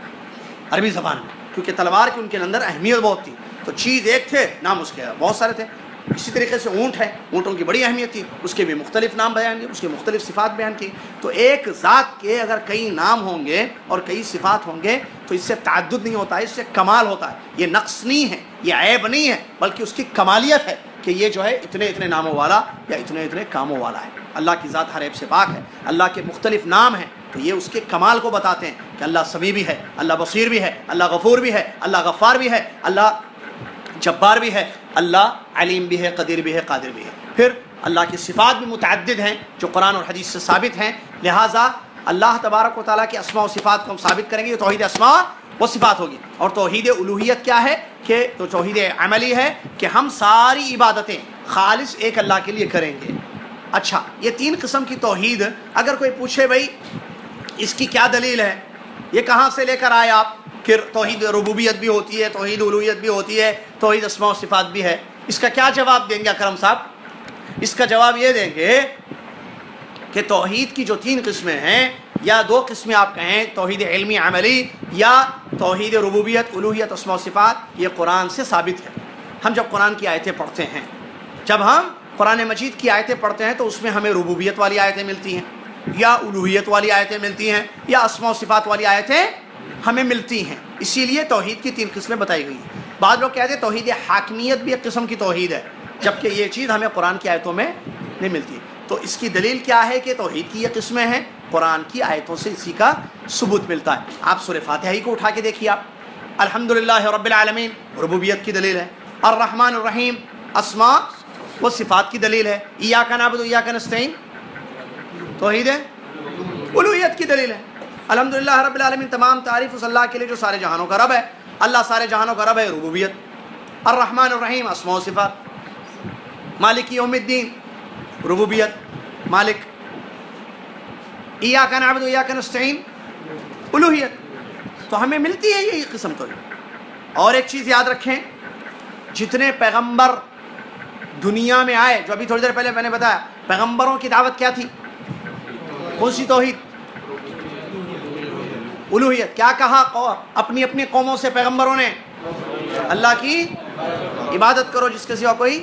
अरबी ज़बान में, क्योंकि तलवार की उनके अंदर अहमियत बहुत थी। तो चीज़ एक थे, नाम उसके बहुत सारे थे। इसी तरीके से ऊँट है, ऊँटों की बड़ी अहमियत थी। उसके भी मुख्तलिफ़ नाम बयान किए, उसके मुख्तलिफ़ सिफात बयान की तो एक ज़ात के अगर कई नाम होंगे और कई सिफात होंगे तो इससे तद्दुद नहीं होता है इससे कमाल होता है। ये नक्स नहीं है, ये ऐब नहीं है, बल्कि उसकी कमालियत है। कि ये जो है इतने इतने नामों वाला या इतने इतने कामों वाला है। अल्लाह की ज़ात हर ऐब से पाक है। अल्लाह के मुख्तलिफ़ नाम हैं। तो ये उसके कमाल को बताते हैं कि अल्लाह समी भी है, अल्लाह बसीर भी है, अल्लाह गफूर भी है, अल्लाह गफ़ार भी है, अल्लाह जब्बार भी है, अल्लाह अलीम भी है, कदीर भी है, कादिर भी है। फिर अल्लाह की सिफ़ात भी मुतद हैं, जो कुरान और हदीस से साबित हैं। लिहाजा अल्लाह तबारक व ताली के असमा सिफ़ात को हम साबित करेंगे। ये तोहद असमा व सिफ़ात होगी। और तोहद उलूहियत क्या है? कि तो तोहद अमली है कि हम सारी इबादतें खालिश एक अल्लाह के लिए करेंगे। अच्छा ये तीन किस्म की तोहद, अगर कोई पूछे भाई, इसकी क्या दलील है? ये कहाँ से लेकर आए आप? फिर तोहद रबूबियत भी होती है, तोहद उलूहियत भी होती है, तोहद असमा सिफ़ात भी है। इसका क्या जवाब देंगे अकरम साहब? इसका जवाब ये देंगे कि तोहद की जो तीन किस्में हैं, या दो किस्में आप कहें, तोहद इल्मी अमली या तोहद रबूबियत, उलूहियत, असमा सिफ़ात, ये कुरान से साबित है। हम जब कुरान की आयतें पढ़ते हैं, जब हम कुरान मजीद की आयतें पढ़ते हैं तो उसमें हमें रबूबियत वाली आयतें मिलती हैं, या उलूहियत वाली आयतें मिलती हैं, या असमा सिफ़ात वाली आयतें हमें मिलती हैं। इसीलिए तोहद की तीन किस्में बताई गई हैं। बाद लोग कहते हैं तोहद हाकमियत भी एक किस्म की तोहद है, जबकि ये चीज़ हमें कुरान की आयतों में नहीं मिलती। तो इसकी दलील क्या है कि तोहद की ये किस्में हैं? कुरान की आयतों से इसी का सबूत मिलता है। आप सुर फातह ही को उठा के देखिए आप। अल्हम्दुलिल्लाह रब्बिल रबूबियत की दलील है। अर्रहमान रहीम, असमा व सिफ़ात की दलील है। ईया का नाबद या का नस्तीन तोहद उलूहियत की दलील है। अल्हम्दुलिल्लाह रब्बिल आलमीन, तमाम तारीफ़ उस अल्लाह के लिए जो सारे जहानों का रब है। अल्लाह सारे जहानों का रब है रबूबियत। अर्रहमान रहीम, असमा सिफ़ात। मालिक यौमिद्दीन, रबूबियत। मालिक ईया का नाबद या का उलूहियत। तो हमें मिलती है यही किस्म तो। और एक चीज़ याद रखें, जितने पैगंबर दुनिया में आए, जो अभी थोड़ी देर पहले मैंने बताया, पैगंबरों की दावत क्या थी? कौन सी तोहिद? उलूहियत। क्या कहा अपनी अपनी कौमों से पैगंबरों ने? अल्लाह की इबादत करो जिसके सिवा कोई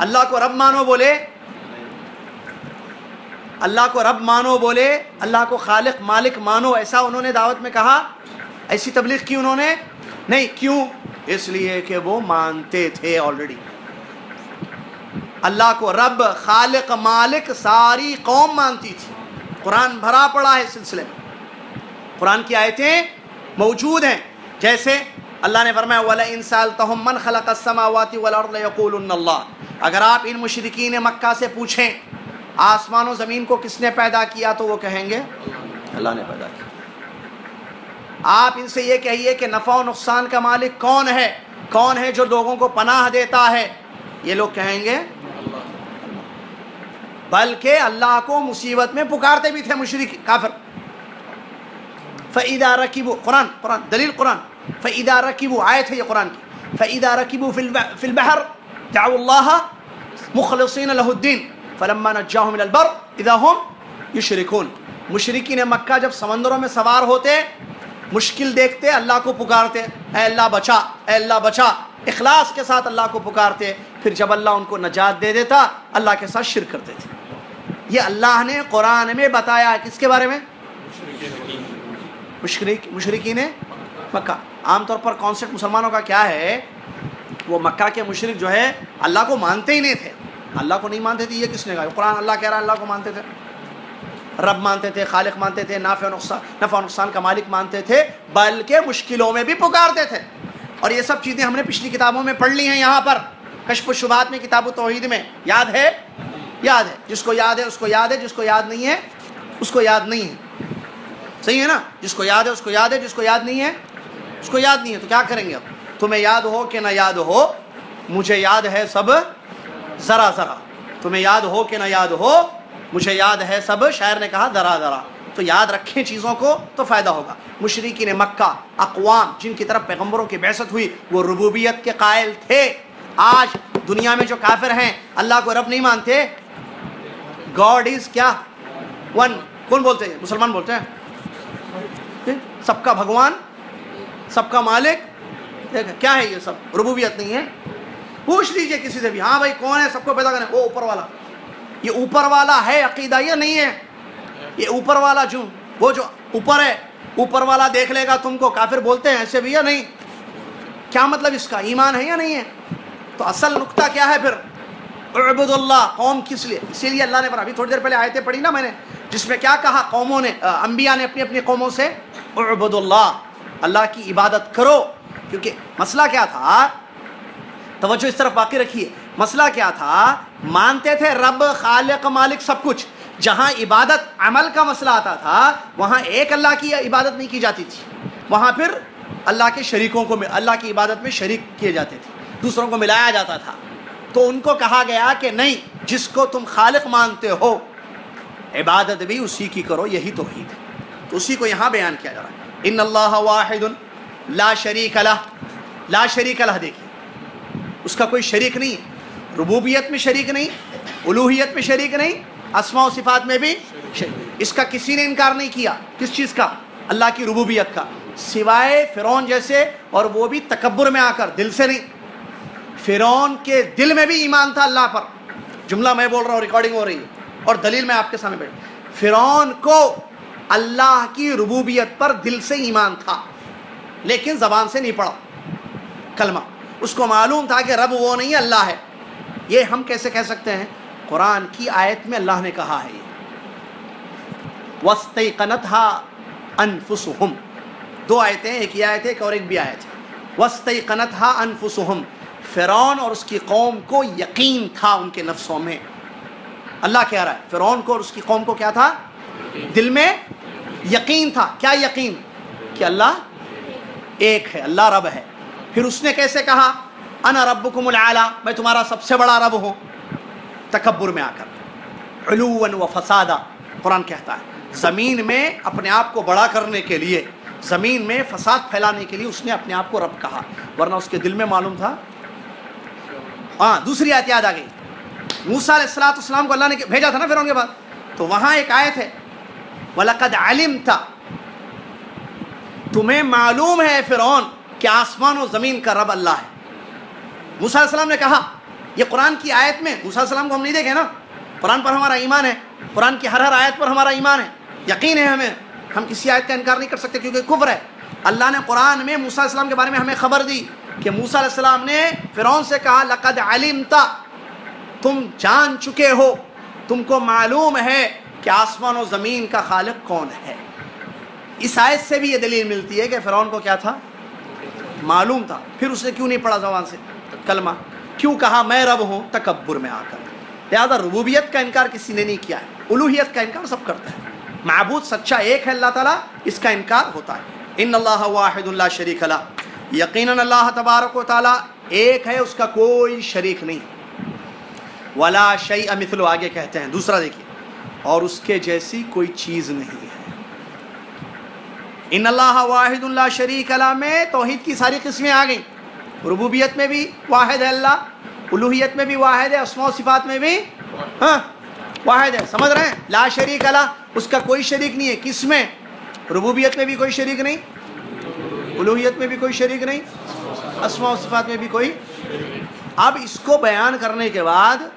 अल्लाह को रब मानो बोले अल्लाह को रब मानो बोले, अल्लाह को खालिक मालिक मानो, ऐसा उन्होंने दावत में कहा। ऐसी तबलीग की उन्होंने? नहीं, क्यों? इसलिए कि वो मानते थे ऑलरेडी अल्लाह को रब, खालिक मालिक सारी कौम मानती थी। कुरान भरा पड़ा है सिलसिले में। कुरान की आयतें मौजूद हैं। जैसे अल्लाह ने फरमाया वाला इन साल तहमन खलकसमावाती वल्लाह अगर आप इन मुशरकिन मक्का से पूछें आसमान और ज़मीन को किसने पैदा किया तो वो कहेंगे? अल्लाह ने पैदा किया। आप इनसे ये कहिए कि नफ़ा और नुकसान का मालिक कौन है? कौन है जो लोगों को पनाह देता है? ये लोग कहेंगे बल्कि अल्लाह को मुसीबत में पुकारते भी थे मुशरक, काफिर। फ़ैदा रकीबू, कुरान कुरान, दलील कुरान। फ़ैदा रकीबू आए थे ये कुरान की। फ़ैदा रकीबू फ़िलबहर दाउल्लाह मुखलसिन लहुद्दीन। फ़लम्मा नज्जाहुमिनल बर इदा हम युशरिकून मुशरिकीन मक्का जब समंदरों में सवार होते मुश्किल देखते अल्लाह को पुकारते अल्लाह बचा अल्लाह बचा इखलास के साथ अल्लाह को पुकारते फिर जब अल्लाह उनको नजात दे देता अल्लाह के साथ शिर करते थे ये अल्लाह ने कुरान में बताया किसके बारे में मुशरक मुशरकी ने मक्का आमतौर पर कॉन्सेप्ट मुसलमानों का क्या है वो मक्का के मुशरक जो है अल्लाह को मानते ही नहीं थे अल्लाह को नहीं मानते थे, ये किसने कहा? कुरान अल्लाह कह रहा है, अल्लाह को मानते थे। रब मानते थे, खालिक मानते थे नाफ़ नुकसान, नफ़ा नुकसान का मालिक मानते थे, बल्कि मुश्किलों में भी पुकारते थे। और ये सब चीज़ें हमने पिछली किताबों में पढ़ ली हैं यहाँ पर। कशफ शुबात में, किताब तोहहीद में। याद है? याद है। जिसको याद है, उसको याद है। जिसको याद नहीं है, उसको याद नहीं है। सही है ना? जिसको याद है, उसको याद है। जिसको याद नहीं है, उसको याद नहीं है। तो क्या करेंगे अब? तुम्हें याद हो कि ना याद हो? मुझे याद है सब ज़रा ज़रा। तुम्हें याद हो कि ना याद हो, मुझे याद है सब। शायर ने कहा, दरा दरा। तो याद रखें चीज़ों को तो फ़ायदा होगा। मुशरकी ने मक्का, अकवाम, जिनकी तरफ़ पैगम्बरों की बहसत हुई, वो रबूबियत के कायल थे। आज दुनिया में जो काफिर हैं, अल्लाह को रब नहीं मानते। गॉड इज़ क्या? वन कौन बोलते हैं? मुसलमान बोलते हैं? सबका भगवान, सबका मालिक। क्या है ये सब? रबूबियत नहीं है। पूछ लीजिए किसी से भी हाँ भाई, कौन है? सबको पैदा करें वो ऊपर वाला ये ऊपर वाला है अकीदा या नहीं है। ये ऊपर वाला जो, वो जो ऊपर है ऊपर वाला देख लेगा तुमको। काफिर बोलते हैं, ऐसे भी या नहीं? क्या मतलब इसका? ईमान है या नहीं है? तो असल नुकता क्या है फिर? अबुदुल्ला कौम किस लिए? इसीलिए अल्लाह ने, पर अभी थोड़ी देर पहले आयतें पढ़ी ना मैंने, जिसमें क्या कहा? कौमों ने अम्बिया ने अपनी अपनी कौमों से अबुदुल्ला अल्लाह की इबादत करो। क्योंकि मसला क्या था? तवज्जो इस तरफ़ बाकी रखिए। मसला क्या था? मानते थे रब, खालिक, मालिक सब कुछ। जहाँ इबादत, अमल का मसला आता था, वहाँ एक अल्लाह की इबादत नहीं की जाती थी। वहाँ फिर अल्लाह के शरीकों को अल्लाह की इबादत में शरीक किए जाते थे। दूसरों को मिलाया जाता था। तो उनको कहा गया कि नहीं, जिसको तुम खालिक मानते हो, इबादत भी उसी की करो, यही तो ही। तो उसी को यहाँ बयान किया जा रहा है। इन अल्लाह वाहिद ला शरीक अला ला शरीक अला देखिए। उसका कोई शरीक नहीं, रबूबियत में शरीक नहीं, उलूहियत में शरीक नहीं असमा सिफात में भी इसका किसी ने इनकार नहीं किया। किस चीज़ का? अल्लाह की रबूबियत का। सिवाय फ़िरौन जैसे और वो भी तकबर में आकर, दिल से नहीं। फ़िरौन के दिल में भी ईमान था अल्लाह पर। जुमला मैं बोल रहा हूँ रिकॉर्डिंग हो रही है। और दलील मैं आपके सामने बैठ फ़िरौन को अल्लाह की रबूबियत पर दिल से ईमान था, लेकिन ज़बान से नहीं पढ़ा कलमा। उसको मालूम था कि रब वो नहीं, अल्लाह है। ये हम कैसे कह सकते हैं? कुरान की आयत में अल्लाह ने कहा है ये। वस्त कनत हा अनफुसहम दो आयतें, एक ही आयत एक और एक भी आयत वस्त कनत हा अनफुसहम फ़िरौन और उसकी कौम को यकीन था उनके नफ्सों में। अल्लाह कह रहा है, फ़िरौन को और उसकी कौम को क्या था? दिल में यकीन था। क्या यकीन? कि अल्लाह एक है, अल्लाह रब है। फिर उसने कैसे कहा, अना रबुकुमुल आला, मैं तुम्हारा सबसे बड़ा रब हूँ। तकबर में आकर व फसादा। कुरान कहता है, ज़मीन में अपने आप को बड़ा करने के लिए, ज़मीन में फसाद फैलाने के लिए उसने अपने आप को रब कहा। वरना उसके दिल में मालूम था। हाँ दूसरी आयत याद आ गई। मूसा सलाम को अल्लाह ने भेजा था ना फिर उनके बाद तो वहाँ एक आयत है, वलकद आलिम था तुम्हें मालूम है फिर कि आसमान और ज़मीन का रब अल्लाह है। मूसा सलाम ने कहा, ये कुरान की आयत में, मूसा को हम नहीं देखे ना? कुरान पर हमारा ईमान है, कुरान की हर हर आयत पर हमारा ईमान है। यकीन है हमें, हम किसी आयत का इनकार नहीं कर सकते क्योंकि कुफर है। अल्लाह ने कुरान में मूसा के बारे में हमें खबर दी कि मूसा सलाम ने फिर से कहा, लकद अलिमता, तुम जान चुके हो, तुमको मालूम है कि आसमान और ज़मीन का खालिक कौन है। इस आयत से भी ये दलील मिलती है कि फ़िरौन को क्या था? मालूम था। फिर उसने क्यों नहीं पढ़ा जबान से? कलमा, क्यों कहा मैं रब हूँ तकबर में आकर? लिहाजा रबूबियत का इनकार किसी ने नहीं किया है। उलूहियत का इनकार सब करता है। महबूद सच्चा एक है, अल्लाह ताला, इसका इनकार होता है। इन अल्लाह वाहिदुल्ला शरीक अला यकीन अल्लाह तबारक ताला एक है, उसका कोई शरीक नहीं। वला शई अमिथलो आगे कहते हैं। दूसरा देखिए, और उसके जैसी कोई चीज़ नहीं है। इन अल्लाह वाहिदुल्ला शरीक अला में तोहहीद की सारी किस्में आ गई। रबूबियत में भी वाहिद है अल्लाह, उलूहियत में भी वाहिद है, असमा सिफात में भी हाँ वाहिद है। समझ रहे हैं? ला शरीक अला उसका कोई शरीक नहीं है। किसमें? रबूबियत में भी कोई शरीक नहीं, उलूहियत में भी कोई शरीक नहीं, असमा सिफात में भी कोई। अब इसको बयान करने के बाद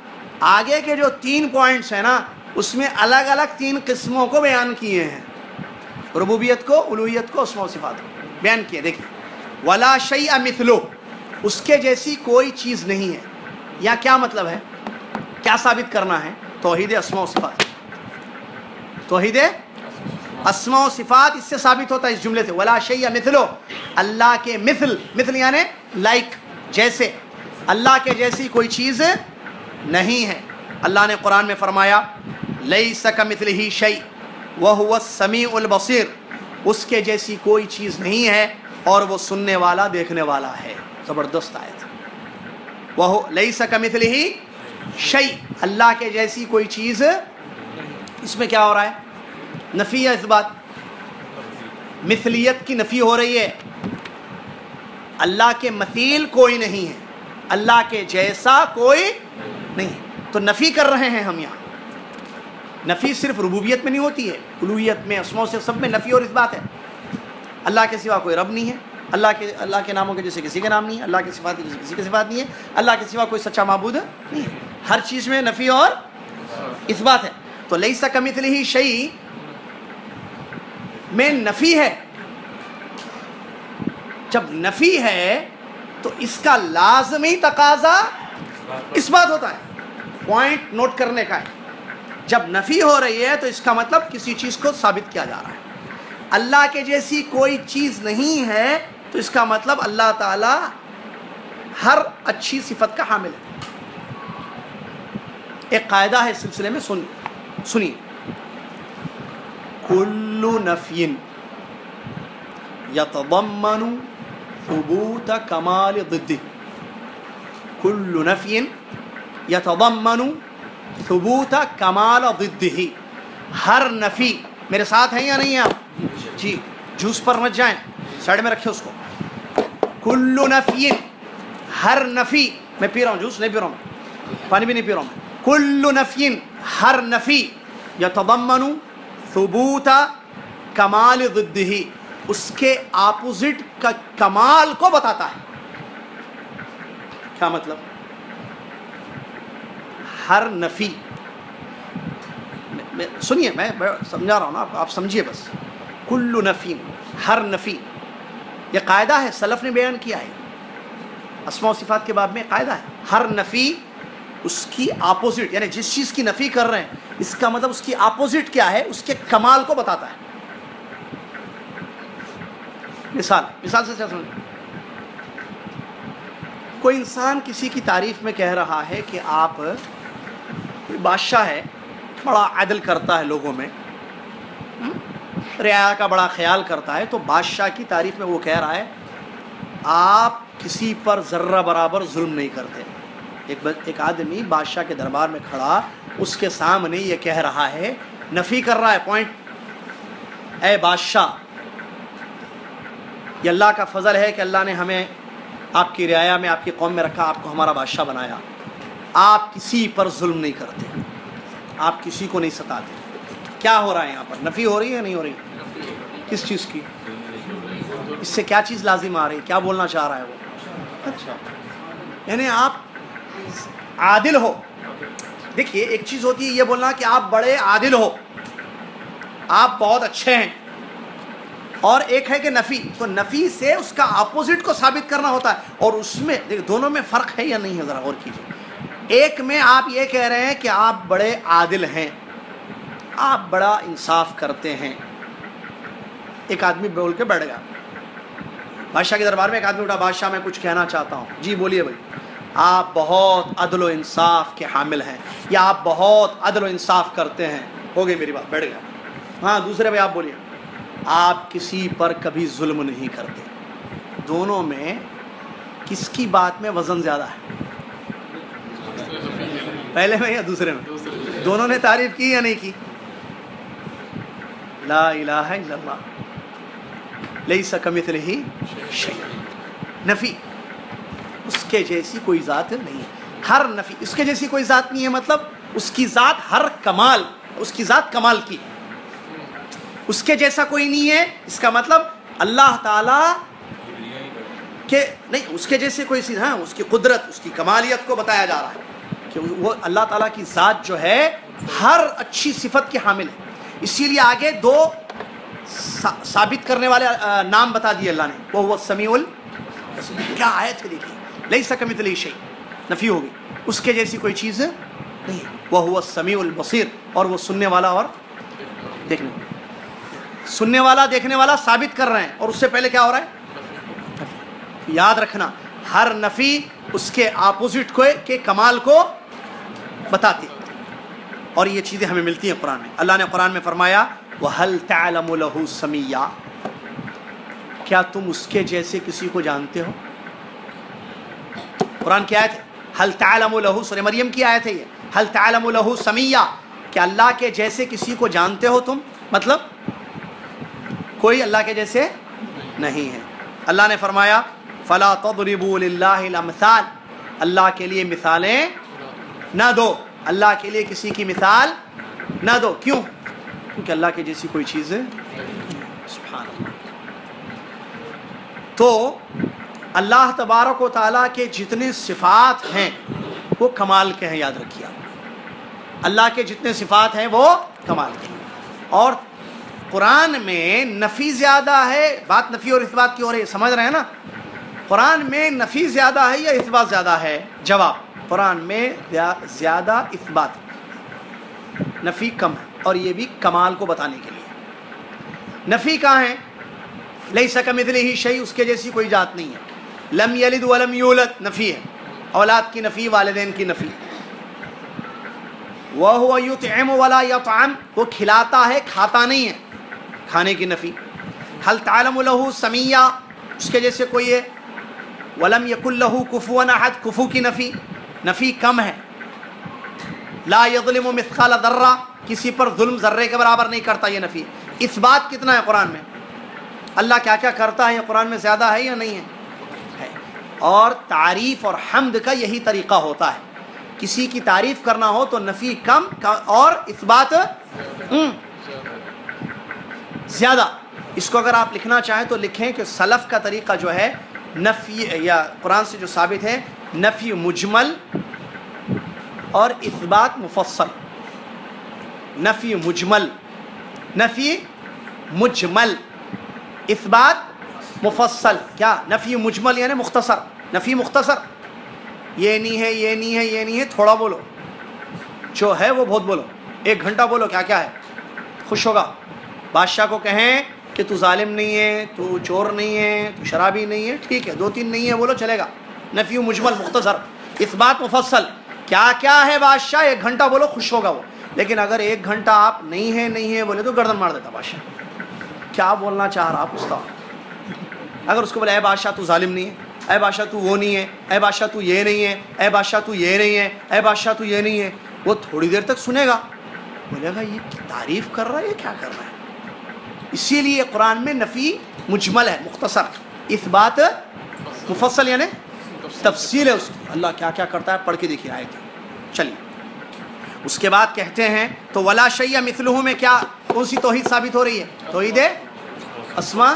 आगे के जो तीन पॉइंट्स हैं ना, उसमें अलग अलग तीन किस्मों को बयान किए हैं। रबूबियत को, उलूहियत को असमा सिफात को। बयान किए देखिए। वला शई अमिथलो उसके जैसी कोई चीज़ नहीं है। या क्या मतलब है? क्या साबित करना है? तोहिद असमा सिफात। तोहिद असमा सिफात, इससे साबित होता है इस जुमले से। वला शैया मिथलो, अल्लाह के मिथल मिथल यानी लाइक, जैसे। अल्लाह के जैसी कोई चीज़ नहीं है। अल्लाह ने कुरान में फरमाया लई सक मिथल ही शई वह हुआ समी उल बसीर। उसके जैसी कोई चीज़ नहीं है और वो सुनने वाला, देखने वाला है। ज़बरदस्त आयत। वह लई सक मिथल ही शई अल्लाह के जैसी कोई चीज़ इसमें क्या हो रहा है? नफ़ी है इस बात। मिसलियत की नफ़ी हो रही है। अल्लाह के मतील कोई नहीं है। अल्लाह के जैसा कोई नहीं। तो नफ़ी कर रहे हैं हम यहाँ। नफ़ी सिर्फ़ रबूबियत में नहीं होती है, उलूहियत में, असमों से सब में नफ़ी और इस बात है। अल्लाह के सिवा कोई रब नहीं है, अल्लाह के अल्लाह के नामों के जैसे किसी के नाम नहीं है, अल्लाह के सिफात के जैसे किसी के सिफात नहीं है, अल्लाह के सिवा कोई सच्चा मबूद नहीं है। हर चीज़ में नफ़ी और इस बात है। तो लई सा कमितली ही शई में नफ़ी है। जब नफ़ी है तो इसका लाजमी तकाजा इस बात होता है। पॉइंट नोट करने का है। जब नफ़ी हो रही है तो इसका मतलब किसी चीज़ को साबित किया जा रहा है। अल्लाह के जैसी कोई चीज़ नहीं है तो इसका मतलब अल्लाह ताला हर अच्छी सिफत का हामिल है। एक कायदा है इस सिलसिले में, सुन, सुनिए। कुल्लु नफीन यतदमनु सबूत कमाल दिद्दी कुल्लु नफीन यतदमनु सबूत कमाल ही। हर नफ़ी, मेरे साथ हैं या नहीं है आप? जी, जूस पर मत जाए। साइड में रखे उसको। कुल्लु नफ़ी हर नफ़ी, मैं पी रहा हूँ, जूस नहीं पी रहा हूँ। पानी भी नहीं पी रहा हूँ। कुल्लु नफ़ी हर नफ़ी या तदमनु सबूत कमाल ही। उसके आपोजिट का कमाल को बताता है। क्या मतलब? हर नफ़ी। सुनिए मैं, मैं समझा रहा हूँ ना आप, समझिए बस। कुल्लु नफ़ी हर नफ़ी। ये कायदा है सलफ़ ने बयान किया है। असमा सिफ़ात के बाब में कायदा है। हर नफ़ी उसकी अपोजिट यानी जिस चीज़ की नफ़ी कर रहे हैं इसका मतलब उसकी अपोजिट क्या है? उसके कमाल को बताता है। मिसाल मिसाल से समझ? कोई इंसान किसी की तारीफ़ में कह रहा है कि आप बादशाह है, बड़ा अदल करता है लोगों में। रियाया का बड़ा ख्याल करता है तो बादशाह की तारीफ़ में वो कह रहा है, आप किसी पर ज़र्रा बराबर जुल्म नहीं करते। एक एक आदमी बादशाह के दरबार में खड़ा, उसके सामने ये कह रहा है, नफ़ी कर रहा है पॉइंट ए बादशाह, ये अल्लाह का फजल है कि अल्लाह ने हमें आपकी रियाया में, आपकी कौम में रखा, आपको हमारा बादशाह बनाया। आप किसी पर जुल्म नहीं करते। आप किसी को नहीं सताते। क्या हो रहा है यहाँ पर? नफ़ी हो रही है नहीं हो रही? किस चीज़ की? इससे क्या चीज़ लाजिम आ रही? है क्या बोलना चाह रहा है वो? अच्छा। यानी आप आदिल हो। देखिए, एक चीज़ होती है ये बोलना कि आप बड़े आदिल हो। आप बहुत अच्छे हैं। और एक है कि नफ़ी। तो नफ़ी से उसका अपोजिट को साबित करना होता है। और उसमें, देखिए, दोनों में फ़र्क है या नहीं है? ज़रा और कीजिए। एक में आप ये कह रहे हैं कि आप बड़े आदिल हैं। आप बड़ा इंसाफ करते हैं। एक आदमी बोल के बैठ गया। बादशाह के दरबार में एक आदमी उठा, बादशाह, मैं कुछ कहना चाहता हूँ। जी, बोलिए भाई। आप बहुत अदल इंसाफ के हामिल हैं। या आप बहुत अदल इंसाफ करते हैं। हो गई मेरी बात, बैठ गया। हाँ दूसरे भाई, आप बोलिए। आप किसी पर कभी जुल्म नहीं करते। दोनों में किसकी बात में वज़न ज़्यादा है? पहले में या दूसरे में? दोनों ने तारीफ़ की या नहीं की? ला इलाहा इल्लल्लाह। लईसा कमिथलिही शै नफ़ी, उसके जैसी कोई ज़ात नहीं हर नफ़ी, उसके जैसी कोई ज़ात नहीं है मतलब उसकी ज़ात हर कमाल, उसकी ज़ात कमाल की। उसके जैसा कोई नहीं है, इसका मतलब अल्लाह ताला के, नहीं, उसके जैसे कोई चीज़ हाँ उसकी कुदरत, उसकी कमालियत को बताया जा रहा है। कि वो अल्लाह ताला की ज़ात जो है हर अच्छी सिफत के हामिल है। इसीलिए आगे दो सा, साबित करने वाले आ, नाम बता दिए अल्लाह ने। वो वो समीउल क्या आयत के देखिए लई सकमित शई नफ़ी होगी उसके जैसी कोई चीज़ नहीं। वह हुआ समीउल बसीर। और वो सुनने वाला और देखने सुनने वाला देखने वाला साबित कर रहे हैं। और उससे पहले क्या हो रहा है? याद रखना हर नफ़ी उसके अपोजिट को के कमाल को बताती। और ये चीज़ें हमें मिलती हैं कुरान में। अल्लाह ने कुरान में फरमाया वह हल तलमलहू समिया। क्या तुम उसके जैसे किसी को जानते हो? कुरान की आयत हल तलमलहू सुर मरियम की आयत है ये, हल तलमलहू समिया। क्या अल्लाह के जैसे किसी को जानते हो तुम? मतलब कोई अल्लाह के जैसे नहीं है। अल्लाह ने फरमाया, फ़ला तदरिबूमिसाल अल्लाह के लिए मिसालें ना दो। अल्लाह के लिए किसी की मिसाल ना दो। क्यों? क्योंकि अल्लाह के जैसी कोई चीज़ है। तो अल्लाह तबारक व ताली के जितने सिफ़ात हैं, वो कमाल के हैं, याद रखिए आप। अल्लाह के जितने सिफ़ात हैं, वो कमाल के हैं। और कुरान में नफ़ी ज़्यादा है, बात नफ़ी और इस बात की हो रही है समझ रहे हैं ना? कुरान में नफ़ी ज़्यादा है या इस्बात ज़्यादा है? जवाब, कुरान में ज़्यादा इस्बात। नफ़ी कम है, और ये भी कमाल को बताने के लिए। नफ़ी कहाँ है? लई सकमित ही शही उसके जैसी कोई जात नहीं है। लम यलिद वलम यूलत नफ़ी है। औलाद की नफ़ी, वालदेन की नफ़ी। वह हुआ युतम वाला यतम वो खिलाता है, खाता नहीं है। खाने की नफ़ी। हल तालम लहू समिया, उसके जैसे कोई है? वलम यकुल्लहू कुफुअन अहद, कुफू की नफ़ी नफ़ी कम है। ला यज़लिम मिसकाल दर्रा किसी पर जुल्म ज़र्रे के बराबर नहीं करता ये नफ़ी। इस बात कितना है कुरान में? अल्लाह क्या क्या करता है, ये कुरान में ज़्यादा है या नहीं है? है। और तारीफ़ और हमद का यही तरीक़ा होता है। किसी की तारीफ़ करना हो तो नफ़ी कम और इस बात ज़्यादा। इसको अगर आप लिखना चाहें तो लिखें कि सलफ़ का तरीक़ा जो है नफ़ी, या कुरान से जो साबित है, नफ़ी मुजमल और इस्बात मुफसल नफ़ी मुजमल नफ़ी मुजमल, इस्बात मुफसल क्या? नफ़ी मुजमल यानी मुख्तसर। नफ़ी मुख्तसर। ये नहीं है, ये नहीं है, ये नहीं है, थोड़ा बोलो। जो है वो बहुत बोलो। एक घंटा बोलो क्या क्या है? खुश होगा। बादशाह को कहें कि तू जालिम नहीं है तू चोर नहीं है तू शराबी नहीं है ठीक है दो तीन नहीं है बोलो चलेगा नफ़ी मुजमल मुख्तसर इस बात मुफसल क्या क्या है बादशाह एक घंटा बोलो खुश होगा वो लेकिन अगर एक घंटा आप नहीं है नहीं है बोले तो गर्दन मार देता बादशाह क्या बोलना चाह रहा आप उसका अगर उसको बोले बादशाह तू ालिम नहीं है अः बादशाह तू वो नहीं है अः बादशाह तू ये नहीं है अः बादशाह तू ये नहीं है अः बादशाह तू ये नहीं है वो थोड़ी देर तक सुनेगा बोलेगा ये तारीफ़ कर रहा है ये क्या कर रहा है इसीलिए कुरान में नफ़ी मुजमल है, मुख्तसर। इस बात मुफसल यानी तफसील है उसकी। अल्लाह क्या क्या करता है, पढ़ के देखिए आए थे चलिए। उसके बाद कहते हैं तो वला शैया मिसलू में क्या, कौन सी तोहीद साबित हो रही है? तोहीद असमा?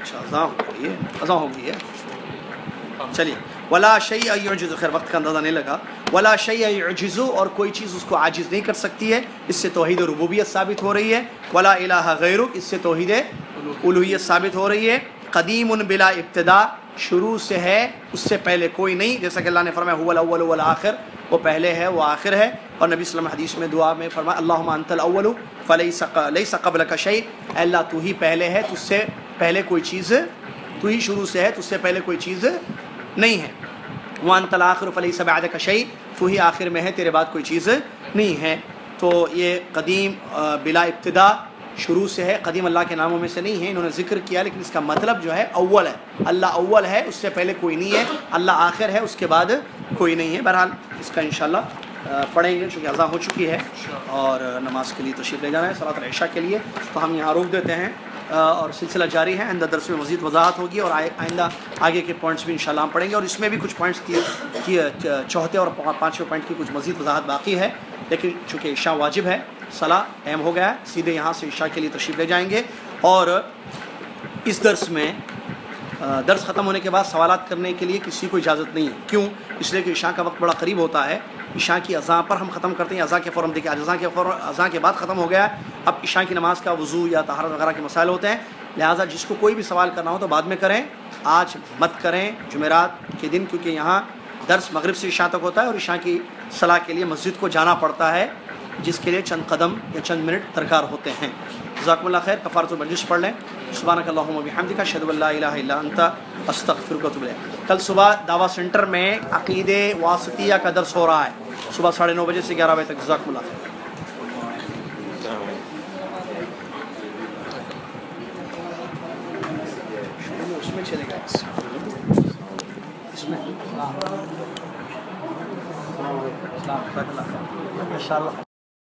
अच्छा अजा हो गई है। अजा हो गई है। चलिए। वला शई अजुज़ खैर, वक्त का अंदाज़ा नहीं लगा। वला शई और कोई चीज़ उसको आजिज़ नहीं कर सकती है। इससे तोहद रबूबियत साबित हो रही है। वला इलाहा गैरु इससे तोहद उलूहियत साबित हो रही है। कदीम बिला इब्तदा शुरू से है, उससे पहले कोई नहीं। जैसा कि अल्लाह ने फरमाया आखिर वो पहले है, वो आखिर है। और नबी वसल्लम हदीस में दुआ में फरमाया अल्लाह अंतल अव्वल फ़लई लई सकबल का शई अल्लाह, तू ही पहले है, तुझसे पहले कोई चीज़, तू ही शुरू से है, तुझसे पहले कोई चीज़ नहीं है। वन अंतल आखिर सब का शई तू ही आखिर में है तेरे बाद कोई चीज़ नहीं है। तो ये कदीम बिला इब्तदा शुरू से है कदीम अल्लाह के नामों में से नहीं है इन्होंने ज़िक्र किया लेकिन इसका मतलब जो है अव्वल है। अल्लाह अव्वल है उससे पहले कोई नहीं है अल्लाह आखिर है उसके बाद कोई नहीं है। बहरहाल इसका इन पढ़ेंगे चूँकि अज़ा हो चुकी है और नमाज़ के लिए तशीफ ले जाना है सलात के लिए। तो हम यहाँ रोक देते हैं। और सिलसिला जारी है। आइंदा दरस में मज़ीद वजाहत होगी और आइंदा आगे के पॉइंट्स भी इंशाल्लाह हम पढ़ेंगे। और इसमें भी कुछ पॉइंट्स की चौथे और पाँचवें पॉइंट की कुछ मज़ीद वजाहत बाकी है। लेकिन चूँकि ईशा वाजिब है, सलाह अहम हो गया है। सीधे यहाँ से ईशा के लिए तशरीफ़ ले जाएँगे। और इस दरस में दर्स ख़त्म होने के बाद सवाल करने के लिए किसी को इजाज़त नहीं है। क्यों? इसलिए कि ईशा का वक्त बड़ा करीब होता है। ईशा की अज़ा पर हम ख़त्म करते हैं अज़ा के फ़ौरन, देखिए अज़ा के फ़ौर अज़ा के बाद ख़त्म हो गया है। अब ईशा की नमाज़ का वज़ू या तहारत वगैरह के मसाइल होते हैं। लिहाजा जिसको कोई भी सवाल करना हो तो बाद में करें। आज मत करें जुमेरात के दिन, क्योंकि यहाँ दर्स मगरब से ईशा तक होता है और ईशा की सलाह के लिए मस्जिद को जाना पड़ता है, जिसके लिए चंद कदम या चंद मिनट दरकार होते हैं। जजाकमल्ला खैर, कफ़ारत बंजिश पढ़ लें। सुबहानकल्लाहमदी का शदल्ला अस्तफ़िरकतुब कल सुबह दावा सेंटर में अकीद वासतिया का दर्स हो रहा है। सुबह साढ़े नौ बजे से ग्यारह बजे तक जजाकमल्ला खैर। उसमें चलेगा